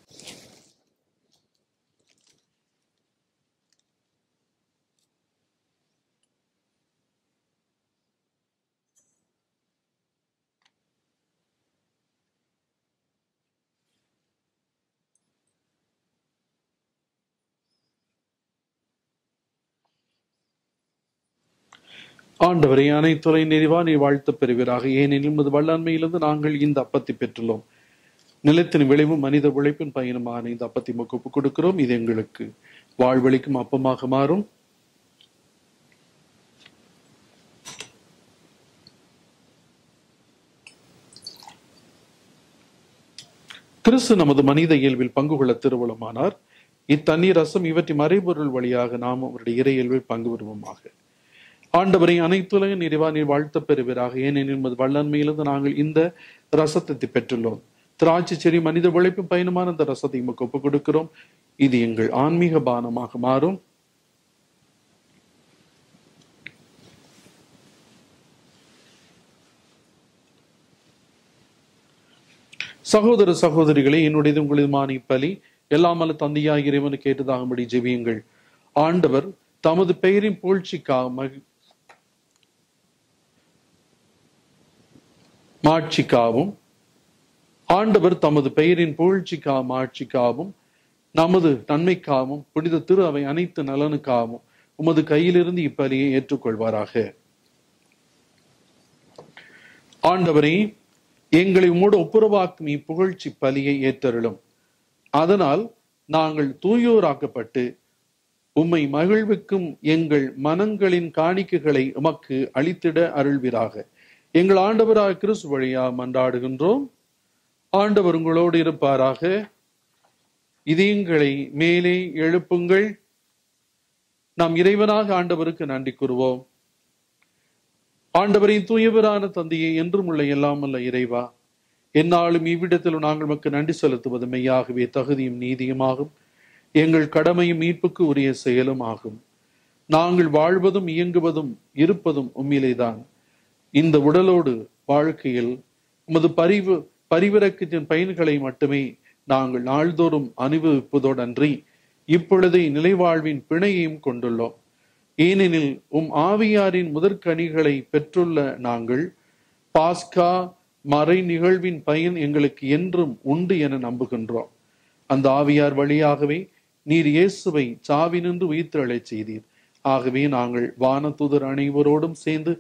ஆண்டவரை அனைத்துறை நிறைவா நீ வாழ்த்து பெறுவீராக. ஏனெனில் உமது வல்லன்மையிலிருந்து நாங்கள் இந்த அப்பத்தை பெற்றுள்ளோம். நிலத்தின் விளைவும் மனித உழைப்பின் பயணமான இந்த அப்பத்தை உமக்கு கொடுக்கிறோம். இது எங்களுக்கு வாழ்வழிக்கும் அப்பமாக மாறும். கிறிஸ்து நமது மனித இயல்பில் பங்கு கொள்ள திருவுளமானார் இத்தண்ணீர் ரசம் இவற்றின் மறைபொருள் வழியாக நாம் அவருடைய இறை இயல்பில் பங்கு பெறுவோமாக. ஆண்டவரை அனைத்துலக நிறைவா நீர் வாழ்த்த பெறுவீராக. ஏனெனில் உமது வல்லன்மையிலிருந்து நாங்கள் இந்த ரசத்தை பெற்றுள்ளோம். திராட்சை செடி மனித உழைப்பு பயணமான அந்த ரசத்தை உமக்கு ஒப்புக் கொடுக்கிறோம். இது எங்கள் ஆன்மீக பானமாக மாறும். சகோதர சகோதரிகளே என்னுடையது உங்களதுமான பலி. எல்லாமல்ல தந்தையாகிய இறைவனுக்கு கேட்டதாகும்படி ஜெபியுங்கள். ஆண்டவர் தமது பெயரின் புகழ்ச்சிக்காக மாட்சிக்காவும் ஆண்டவர் தமது பெயரின் புகழ்ச்சிக்கா மாட்சிக்காவும் நமது நன்மைக்காகவும் புனித திரு அவை அனைத்து நலனுக்காகவும் உமது கையிலிருந்து இப்பலியை ஏற்றுக்கொள்வாராக. ஆண்டவரே எங்களை மூட ஒப்புரவாக்கும் இப்புகழ்ச்சி பலியை ஏற்றருளும். அதனால் நாங்கள் தூயோராக்கப்பட்டு உம்மை மகிழ்விக்கும் எங்கள் மனங்களின் காணிக்கைகளை உமக்கு அளித்திட அருள்விராக. எங்கள் ஆண்டவராக கிறிஸ்து வழியா மன்றாடுகின்றோம். ஆண்டவர் உங்களோடு இருப்பாராக. இதயங்களை மேலே எழுப்புங்கள். நாம் இறைவனாக ஆண்டவருக்கு நன்றி கூறுவோம். ஆண்டவரின் தூயவரான தந்தையை என்றும் உள்ள எல்லாம் இறைவா என்னாலும் இவ்விடத்தில் நாங்கள் நமக்கு நன்றி செலுத்துவது மெய்யாகவே தகுதியும் நீதியுமாகும் எங்கள் கடமையும் மீட்புக்கு உரிய செயலும் ஆகும். நாங்கள் வாழ்வதும் இயங்குவதும் இருப்பதும் உம்மிலேதான். இந்த உடலோடு வாழ்க்கையில் உமது பரிவு பரிவிறக்கத்தின் பயன்களை மட்டுமே நாங்கள் நாள்தோறும் அனுபவிப்பதோடன்றி இப்பொழுதே நிலைவாழ்வின் பிணையையும் கொண்டுள்ளோம். ஏனெனில் உம் ஆவியாரின் முதற்கனிகளை பெற்றுள்ள நாங்கள் பாஸ்கா மறை நிகழ்வின் பயன் எங்களுக்கு என்றும் உண்டு என நம்புகின்றோம். அந்த ஆவியார் வழியாகவே நீர் இயேசுவை சாவினின்று உயிர்த்தெழச் செய்தீர். ஆகவே நாங்கள் வானதூதர் அனைவரோடும் சேர்ந்து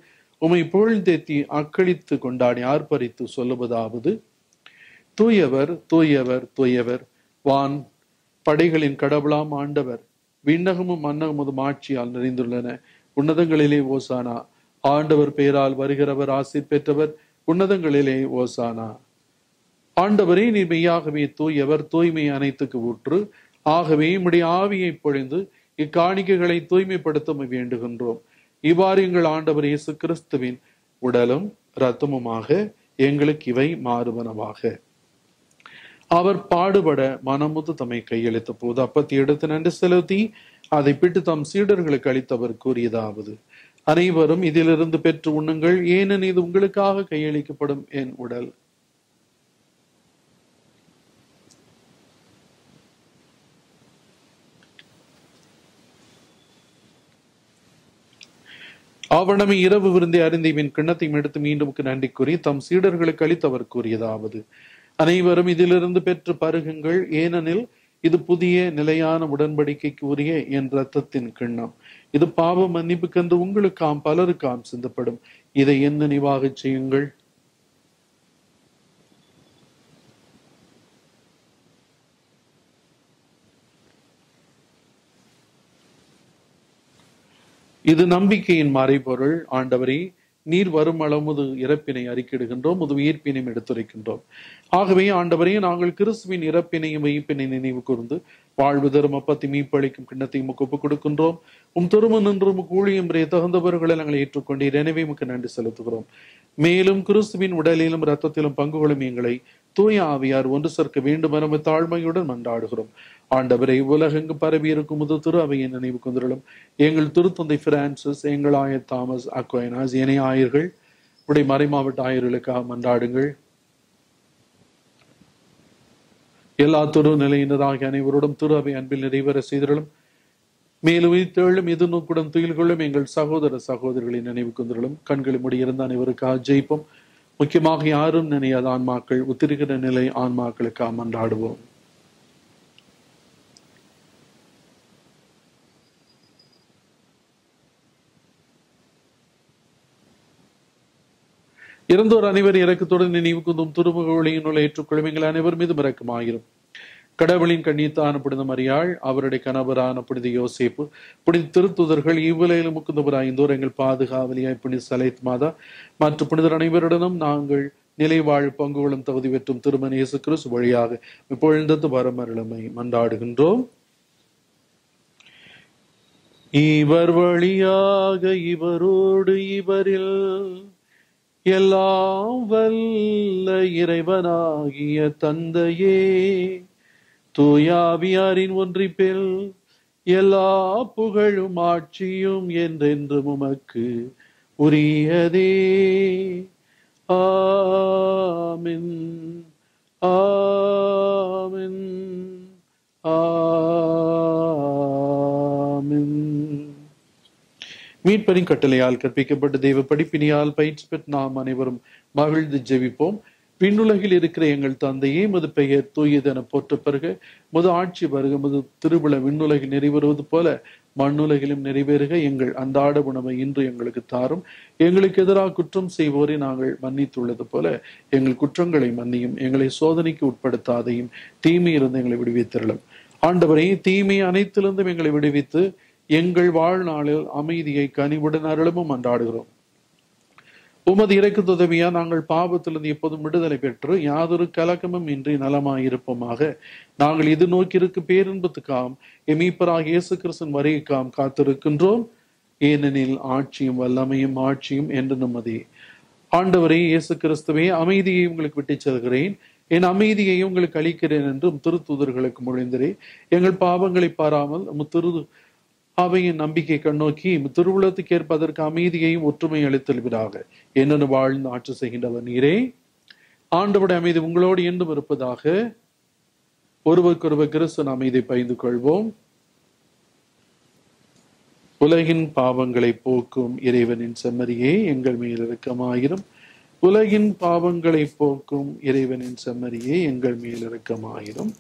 உமை புகழ்ந்தேத்தி அக்களித்து கொண்டாடி ஆர்ப்பரித்து சொல்லுவதாவது? தூயவர் தூயவர் தூயவர் வான் படைகளின் கடவுளாம் ஆண்டவர். விண்ணகமும் மன்னகமும் ஆட்சியால் நிறைந்துள்ளன. உன்னதங்களிலே ஓசானா. ஆண்டவர் பெயரால் வருகிறவர் ஆசி பெற்றவர் உன்னதங்களிலே ஓசானா. ஆண்டவரே நீர் மெய்யாகவே தூயவர் தூய்மை அனைத்துக்கு ஊற்று. ஆகவே நம்முடைய ஆவியை பொழிந்து இக்காணிக்கைகளை தூய்மைப்படுத்த வேண்டுகின்றோம். இவ்வாறு எங்கள் ஆண்டவர் இயேசு கிறிஸ்துவின் உடலும் இரத்தமுமாக எங்களுக்கு இவை மாறுபனவாக. அவர் பாடுபட மனமுது தம்மை கையளித்த போது அப்பத்தி எடுத்து நன்றி செலுத்தி அதை பிட்டு தம் சீடர்களுக்கு அளித்தவர் கூறியதாவது அனைவரும் இதிலிருந்து பெற்று உண்ணுங்கள் ஏனெனில் இது உங்களுக்காக கையளிக்கப்படும் என் உடல். ஆவணமே இரவு விருந்தை அறிந்தவின் கிண்ணத்தையும் எடுத்து மீண்டும் நன்றி கூறி தம் சீடர்களுக்கு அளித்தவர் கூறியதாவது. அனைவரும் இதிலிருந்து பெற்று பருகுங்கள். ஏனெனில் இது புதிய நிலையான உடன்படிக்கைக்கு உரிய என் ரத்தத்தின் கிண்ணம். இது பாவ மன்னிப்புக்கென்று உங்களுக்காம் பலருக்காம் சிந்தப்படும். இதை என்ன நினைவாக செய்யுங்கள். இது நம்பிக்கையின் மறைபொருள். ஆண்டவரே நீர் வரும் அளமுது இறப்பினை அறிக்கிடுகின்றோம் முது உயிர்ப்பினையும் எடுத்துரைக்கின்றோம். ஆகவே ஆண்டவரே நாங்கள் கிறிஸ்துவின் இறப்பினையும் வைப்பினை நினைவு கூர்ந்து வாழ்வு தரும் அப்பத்தை மீப்பளிக்கும் கிண்ணத்தையும் உமக்கு கொடுக்கின்றோம். உம் திரும்ப நின்றும் கூலியும் தகுந்தவர்களை நாங்கள் ஏற்றுக்கொண்டீர். எனவே மிக்க நன்றி செலுத்துகிறோம். மேலும் கிறிஸ்துவின் உடலிலும் ரத்தத்திலும் பங்குகளும் எங்களை தூய ஆவியார் ஒன்று சேர்க்க வேண்டும் என தாழ்மையுடன் மன்றாடுகிறோம். ஆண்டவரை உலகெங்கு பரவி இருக்கும் முது திரு அவையை நினைவு கொண்டிருளும் எங்கள் திருத்தந்தை பிரான்சிஸ் எங்கள் ஆயர் தாமஸ் அக்வைனாஸ் இணை ஆயர்கள் உடைய மறைமாவட்ட ஆயர்களுக்காக மன்றாடுங்கள். எல்லா துரு நிலையினராகிய அனைவரோடும் திரு அவை அன்பில் நிறைவேற செய்திருளும் மேலும் உயிர்த்தேழும் எது நோக்குடன் துயில் கொள்ளும் எங்கள் சகோதர சகோதரிகளை நினைவு கொண்டிருளும் கண்களை முடியிருந்த அனைவருக்காக ஜெயிப்போம். முக்கியமாக யாரும் நினையாத ஆன்மாக்கள் உத்திருக்கிற நிலை ஆன்மாக்களுக்காக மன்றாடுவோம். இறந்தோர் அனைவர் இறக்கத்துடன் நினைவு குந்தும் துருமுக ஒளியினுள்ள ஏற்றுக்கொள்ளும் எங்கள் அனைவர் மீதும் இறக்கமாயிரும் கடவுளின் கண்ணியத்தான புனித மரியாள் அவருடைய கணவரான புனித யோசேப்பு. புனித திருத்துதர்கள் இவ்விலையிலும் முக்குந்தவராய்ந்தோர் எங்கள் பாதுகாவலியாய் புனித சலைத் மாதா மற்ற புனிதர் அனைவருடனும் நாங்கள் நிலை வாழ் பங்குகளும் தகுதி பெற்றும் திருமண இயேசு கிறிஸ்து வழியாக இப்பொழுந்தது வரமருளமை மன்றாடுகின்றோம். இவர் வழியாக இவரோடு இவரில் எல்லாம் வல்ல இறைவனாகிய தந்தையே தூயாவியாரின் ஒன்றிப்பில் எல்லா புகழும் ஆட்சியும் என்றென்றும் உமக்கு உரியதே. ஆமின். ஆமின். ஆ மீட்பரின் கட்டளையால் கற்பிக்கப்பட்ட தெய்வ படிப்பினியால் பயிற்சி பெற்ற நாம் அனைவரும் மகிழ்ந்து ஜெபிப்போம். விண்ணுலகில் இருக்கிற எங்கள் தந்தையே மது பெயர் தூயதென போற்ற பிறகு முது ஆட்சி வருக முது திருவிழ விண்ணுலகில் நிறைவேறுவது போல மண்ணுலகிலும் நிறைவேறுக. எங்கள் அன்றாட உணவை இன்று எங்களுக்கு தாரும். எங்களுக்கு எதிராக குற்றம் செய்வோரை நாங்கள் மன்னித்துள்ளது போல எங்கள் குற்றங்களை மன்னியும். எங்களை சோதனைக்கு உட்படுத்தாதையும் தீமையிலிருந்து எங்களை விடுவித்திரளும். ஆண்டவரை தீமை அனைத்திலிருந்தும் எங்களை விடுவித்து எங்கள் வாழ்நாளில் அமைதியை கனிவுடன் அருளமும் அன்றாடுகிறோம். உமது இறைக்கு உதவியா நாங்கள் பாவத்திலிருந்து எப்போதும் விடுதலை பெற்று யாதொரு கலக்கமும் இன்றி நலமாயிருப்போமாக. நாங்கள் இது நோக்கியிருக்கு பேரின்பத்துக்காம் எமீப்பராக இயேசு கிறிஸ்தன் வரையக்காம் காத்திருக்கின்றோம். ஏனெனில் ஆட்சியும் வல்லமையும் ஆட்சியும் என்று நம்மதே. ஆண்டவரே இயேசு கிறிஸ்துவே அமைதியை உங்களுக்கு விட்டு செல்கிறேன். என் அமைதியை உங்களுக்கு அளிக்கிறேன் என்றும் திருத்தூதர்களுக்கு மொழிந்தரே. எங்கள் பாவங்களை பாராமல் திரு அவையின் நம்பிக்கை கண்ணோக்கி திருவுளத்துக்கு ஏற்பதற்கு அமைதியையும் ஒற்றுமை அளித்தல்வதாக என்னென்னு வாழ்ந்து ஆட்சி செய்கின்றவர் நீரே? ஆண்டவுடைய அமைதி உங்களோடு என்றும் இருப்பதாக ஒருவருக்கொருவர் கிறிஸ்தன் அமைதி பகிர்ந்து கொள்வோம். உலகின் பாவங்களை போக்கும் இறைவனின் செம்மறியே எங்கள் மேல் இறக்கமாயிரும் உலகின் பாவங்களை போக்கும் இறைவனின் செம்மறியே எங்கள் மேல் இரக்கமாயிரும்.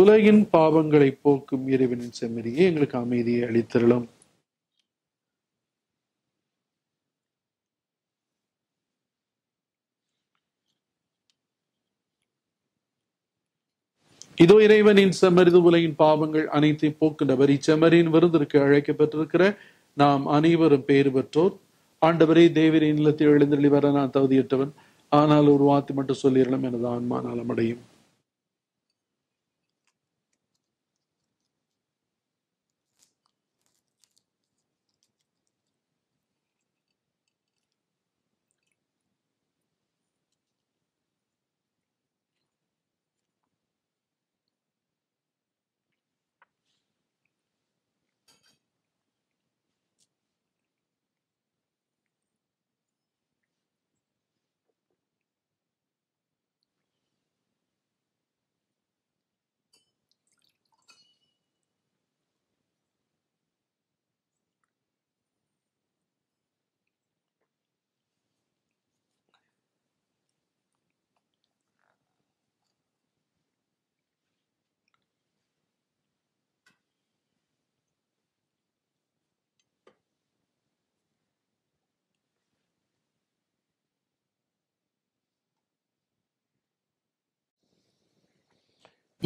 உலகின் பாவங்களை போக்கும் இறைவனின் செம்மறியே எங்களுக்கு அமைதியை அளித்திரளும். இதோ இறைவனின் செம்மறிது உலகின் பாவங்கள் அனைத்தையும் போக்குண்டவர் இச்செம்மறியின் விருந்திற்கு அழைக்கப்பட்டிருக்கிற நாம் அனைவரும் பேறு பெற்றோர். ஆண்டவரே தேவரின் இல்லத்தில் எழுந்தள்ளி வர நான் தகுதியற்றவன். ஆனால் ஒரு வார்த்தை மட்டும் சொல்லிடலாம் எனது ஆன்மா நலமடையும்.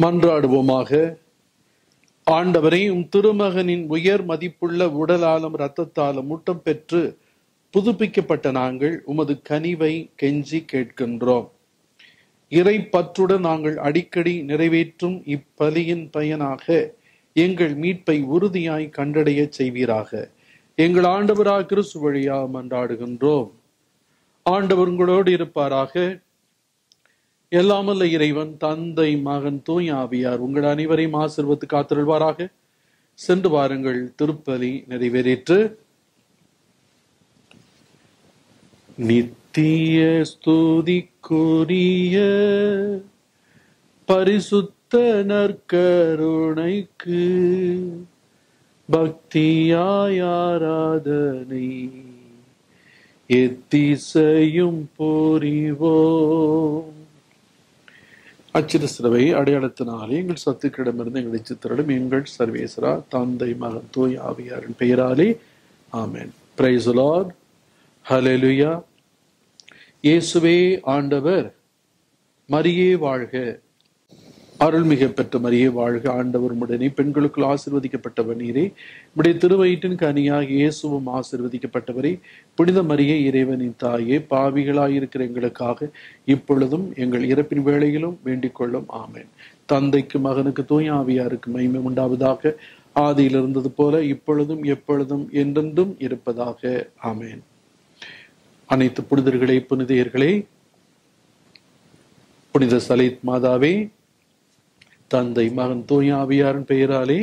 மன்றாடுவோமாக. ஆண்டவரை உம் திருமகனின் உயர் மதிப்புள்ள உடலாலும் இரத்தத்தாலும் மூட்டம் பெற்று புதுப்பிக்கப்பட்ட நாங்கள் உமது கனிவை கெஞ்சி கேட்கின்றோம். இறை பற்றுடன் நாங்கள் அடிக்கடி நிறைவேற்றும் இப்பலியின் பயனாக எங்கள் மீட்பை உறுதியாய் கண்டடைய செய்வீராக. எங்கள் ஆண்டவராக கிறிஸ்து வழியா மன்றாடுகின்றோம். ஆண்டவர் உங்களோடு இருப்பாராக. எல்லாமல்ல இறைவன் தந்தை மகன் தூய் ஆவியார் உங்கள் அனைவரையும் ஆசிர்வத்து காத்திருள்வாராக. சென்று வாருங்கள் திருப்பலி நிறைவேறிற்று. நித்திய ஸ்துதிக்குரிய பரிசுத்த நற்கருணைக்கு பக்தியாயாராதனை எத்திசையும் புரிவோம் அச்சிறு சிறவை அடையாளத்தினாலே எங்கள் சத்துக்களிடமிருந்து எங்களை சித்திரம் எங்கள் சர்வேஸ்வரா தந்தை மகன் தூய் ஆவியாரின் பெயராலே. ஆமேன். பிரைஸ் லார்ட் இயேசுவே ஆண்டவர் மரியே வாழ்க. அருள்மிக பெற்ற மரியே வாழ்க ஆண்டவர் உடனே பெண்களுக்குள் ஆசிர்வதிக்கப்பட்டவர் நீரே. உடைய திருவயிற்றின் கனியாக இயேசுவும் ஆசிர்வதிக்கப்பட்டவரே. புனித மரியே இறைவனின் தாயே பாவிகளாயிருக்கிற எங்களுக்காக இப்பொழுதும் எங்கள் இறப்பின் வேளையிலும் வேண்டிக் கொள்ளும். ஆமேன். தந்தைக்கு மகனுக்கு தூய ஆவியாருக்கு மகிமை உண்டாவதாக ஆதியில் இருந்தது போல இப்பொழுதும் எப்பொழுதும் என்றென்றும் இருப்பதாக. ஆமேன். அனைத்து புனிதர்களே புனிதையர்களே புனித சலித் மாதாவே தந்தை மகன் தூயாவியாரின் பெயராலே